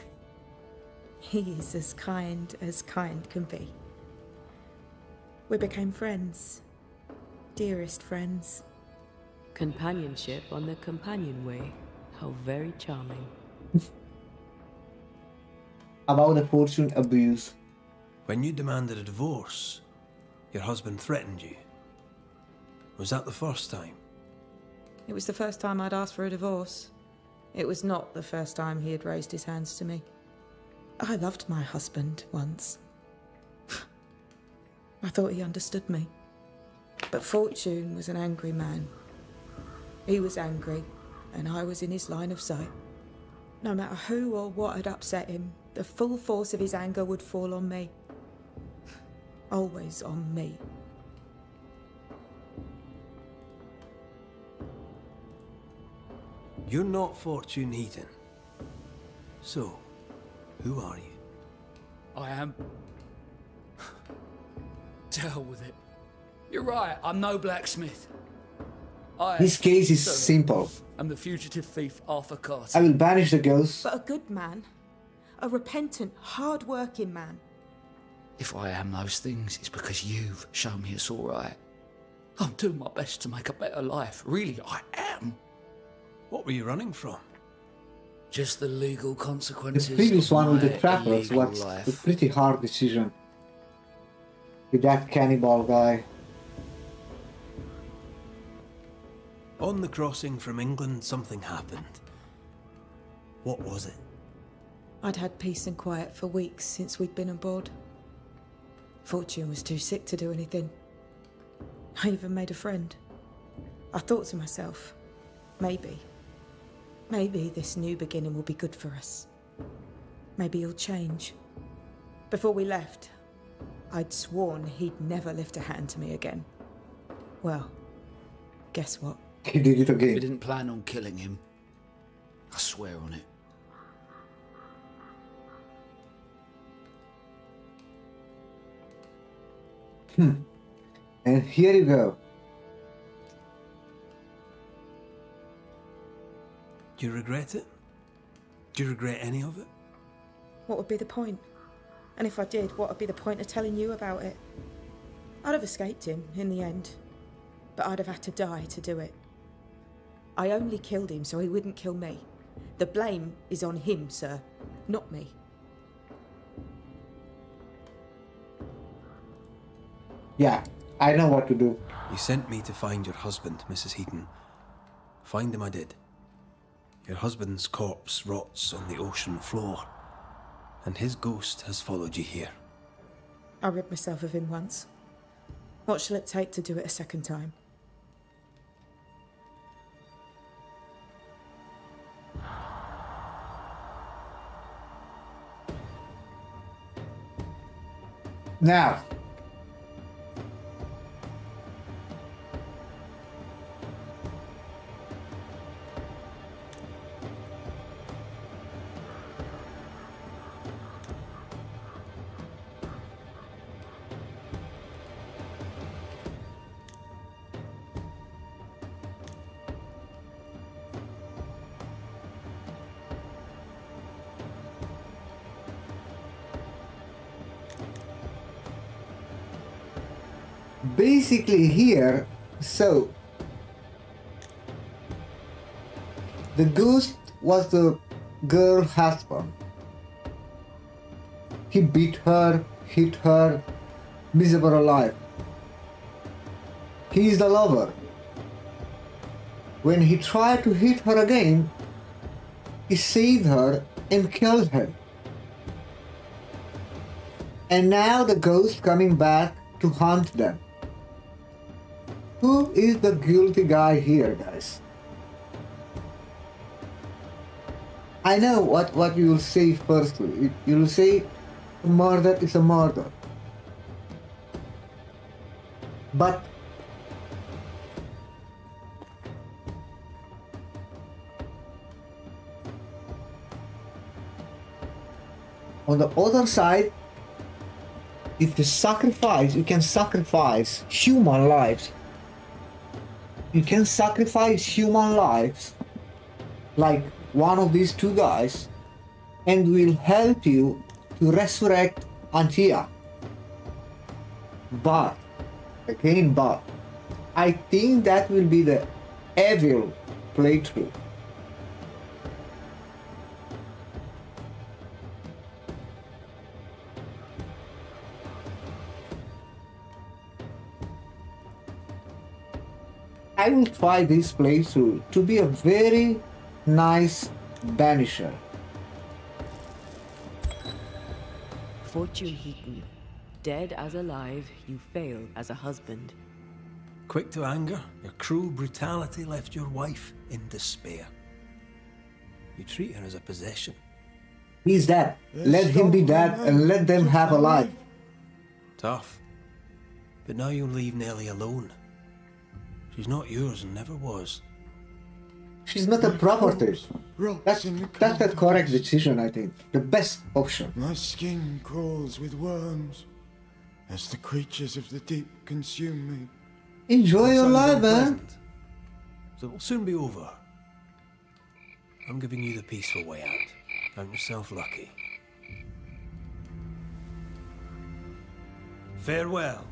[SPEAKER 9] He is as kind as kind can be. We became friends. Dearest friends.
[SPEAKER 3] Companionship on the companion way. How very charming.
[SPEAKER 1] About the fortune abuse.
[SPEAKER 2] When you demanded a divorce, your husband threatened you. Was that the first time?
[SPEAKER 9] It was the first time I'd asked for a divorce. It was not the first time he had raised his hands to me. I loved my husband once. I thought he understood me. But Fortune was an angry man. He was angry, and I was in his line of sight. No matter who or what had upset him, the full force of his anger would fall on me. Always on me.
[SPEAKER 2] You're not Fortune Heaton. So, who are you?
[SPEAKER 10] I am. to hell with it. You're right, I'm no blacksmith. I
[SPEAKER 1] This case is
[SPEAKER 10] Sir,
[SPEAKER 1] simple.
[SPEAKER 10] I'm the fugitive thief Arthur Carter.
[SPEAKER 1] I will banish the ghost.
[SPEAKER 9] But a good man. A repentant, hard-working man.
[SPEAKER 10] If I am those things, it's because you've shown me it's alright. I'm doing my best to make a better life. Really, I am.
[SPEAKER 2] What were you running from?
[SPEAKER 10] Just the legal
[SPEAKER 1] The
[SPEAKER 10] consequences.
[SPEAKER 1] previous
[SPEAKER 10] of
[SPEAKER 1] one with the trappers
[SPEAKER 10] illegal
[SPEAKER 1] was a pretty hard decision. With that cannibal guy.
[SPEAKER 2] On the crossing from England, something happened. What was it?
[SPEAKER 9] I'd had peace and quiet for weeks since we'd been aboard. Fortune was too sick to do anything. I even made a friend. I thought to myself, maybe, maybe this new beginning will be good for us. Maybe he'll change. Before we left, I'd sworn he'd never lift a hand to me again. Well, guess what?
[SPEAKER 1] He did it
[SPEAKER 10] We
[SPEAKER 1] again.
[SPEAKER 10] didn't plan on killing him. I swear on it.
[SPEAKER 1] Hmm. And here you go.
[SPEAKER 2] Do you regret it? Do you regret any of it?
[SPEAKER 9] What would be the point? And if I did, what would be the point of telling you about it? I'd have escaped him in the end, but I'd have had to die to do it. I only killed him so he wouldn't kill me. The blame is on him, sir, not me.
[SPEAKER 1] Yeah, I know what to do.
[SPEAKER 2] You sent me to find your husband, Mrs. Heaton. Find him I did. Your husband's corpse rots on the ocean floor, and his ghost has followed you here.
[SPEAKER 9] I rid myself of him once. What shall it take to do it a second time?
[SPEAKER 1] Now, basically here, so the ghost was the girl husband. He beat her, hit her, miserable life. He is the lover. When he tried to hit her again, he saved her and killed her. And now the ghost coming back to haunt them. Who is the guilty guy here, guys? I know what, what you will say firstly. You will say murder is a murder. But on the other side, if you sacrifice, you can sacrifice human lives you can sacrifice human lives like one of these two guys and will help you to resurrect Antea. But, again, but, I think that will be the evil playthrough. I will try this playthrough to be a very nice banisher.
[SPEAKER 3] Fortune Heaton, dead as alive, you fail as a husband.
[SPEAKER 2] Quick to anger, your cruel brutality left your wife in despair. You treat her as a possession.
[SPEAKER 1] He's dead. Let him be dead and let them have a life.
[SPEAKER 2] Tough. But now you'll leave Nellie alone. She's not yours and never was.
[SPEAKER 1] She's not a property. That's, that's the correct decision, I think. The best option.
[SPEAKER 12] My skin crawls with worms as the creatures of the deep consume me.
[SPEAKER 1] Enjoy your life, man.
[SPEAKER 2] So it will soon be over. I'm giving you the peaceful way out. Count yourself lucky. Farewell.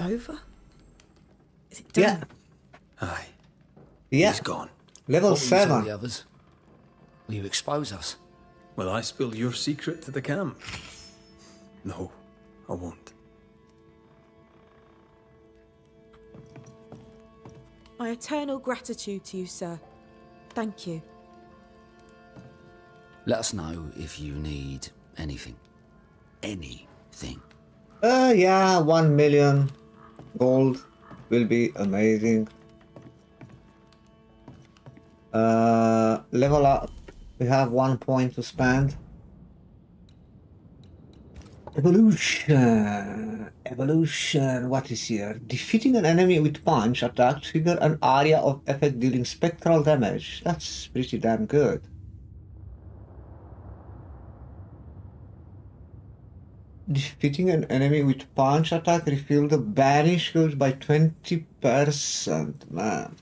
[SPEAKER 9] It over? Is it done?
[SPEAKER 1] Yeah.
[SPEAKER 2] Aye.
[SPEAKER 1] Yeah.
[SPEAKER 2] He's gone.
[SPEAKER 1] Level
[SPEAKER 10] What will
[SPEAKER 1] 7.
[SPEAKER 10] the others? Will you expose us?
[SPEAKER 2] Will I spill your secret to the camp? No, I won't.
[SPEAKER 9] My eternal gratitude to you, sir. Thank you.
[SPEAKER 10] Let us know if you need anything. Anything.
[SPEAKER 1] Uh, yeah, 1 million gold will be amazing. Uh, level up. We have one point to spend. Evolution. Evolution. What is here? Defeating an enemy with punch attack trigger an area of effect dealing spectral damage. That's pretty damn good. Defeating an enemy with punch attack refill the banish goes by 20%. Man.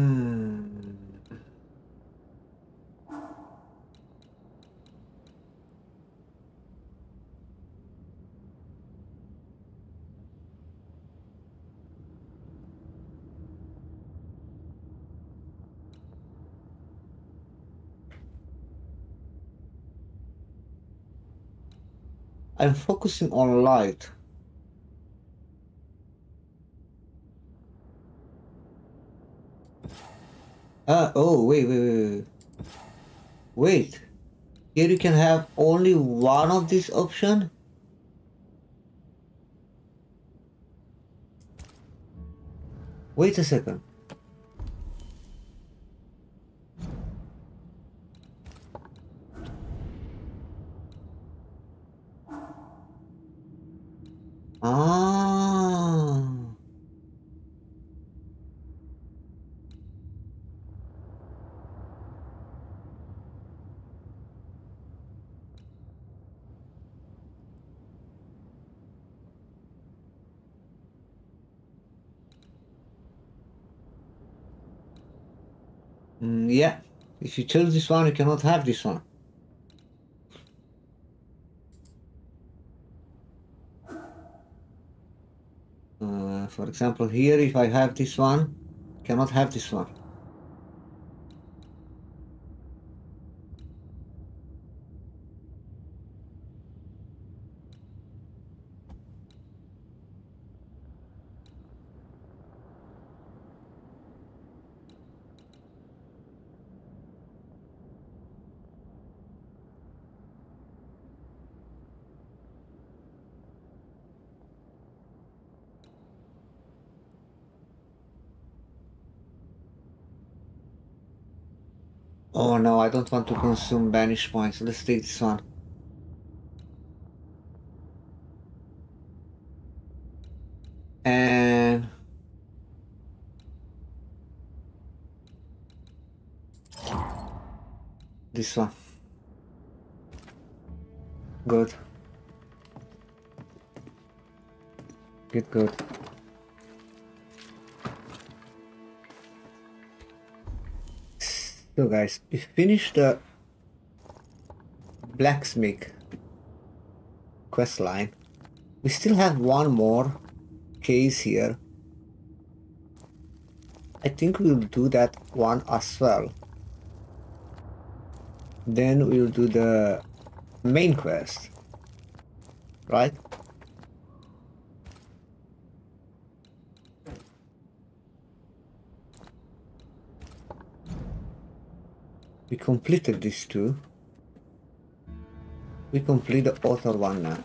[SPEAKER 1] Hmm. I'm focusing on light. Ah, oh, wait, wait, wait, wait. Wait. Here you can have only one of these option? Wait a second. Ah. Mm, yeah, if you choose this one, you cannot have this one. Uh, for example, here, if I have this one, cannot have this one. Oh no, I don't want to consume banish points. Let's take this one. And this one. Good. Good, guys, we finished the blacksmith quest line. We still have one more case here. I think we'll do that one as well. Then we'll do the main quest. Right? We completed these two. We complete the author one now.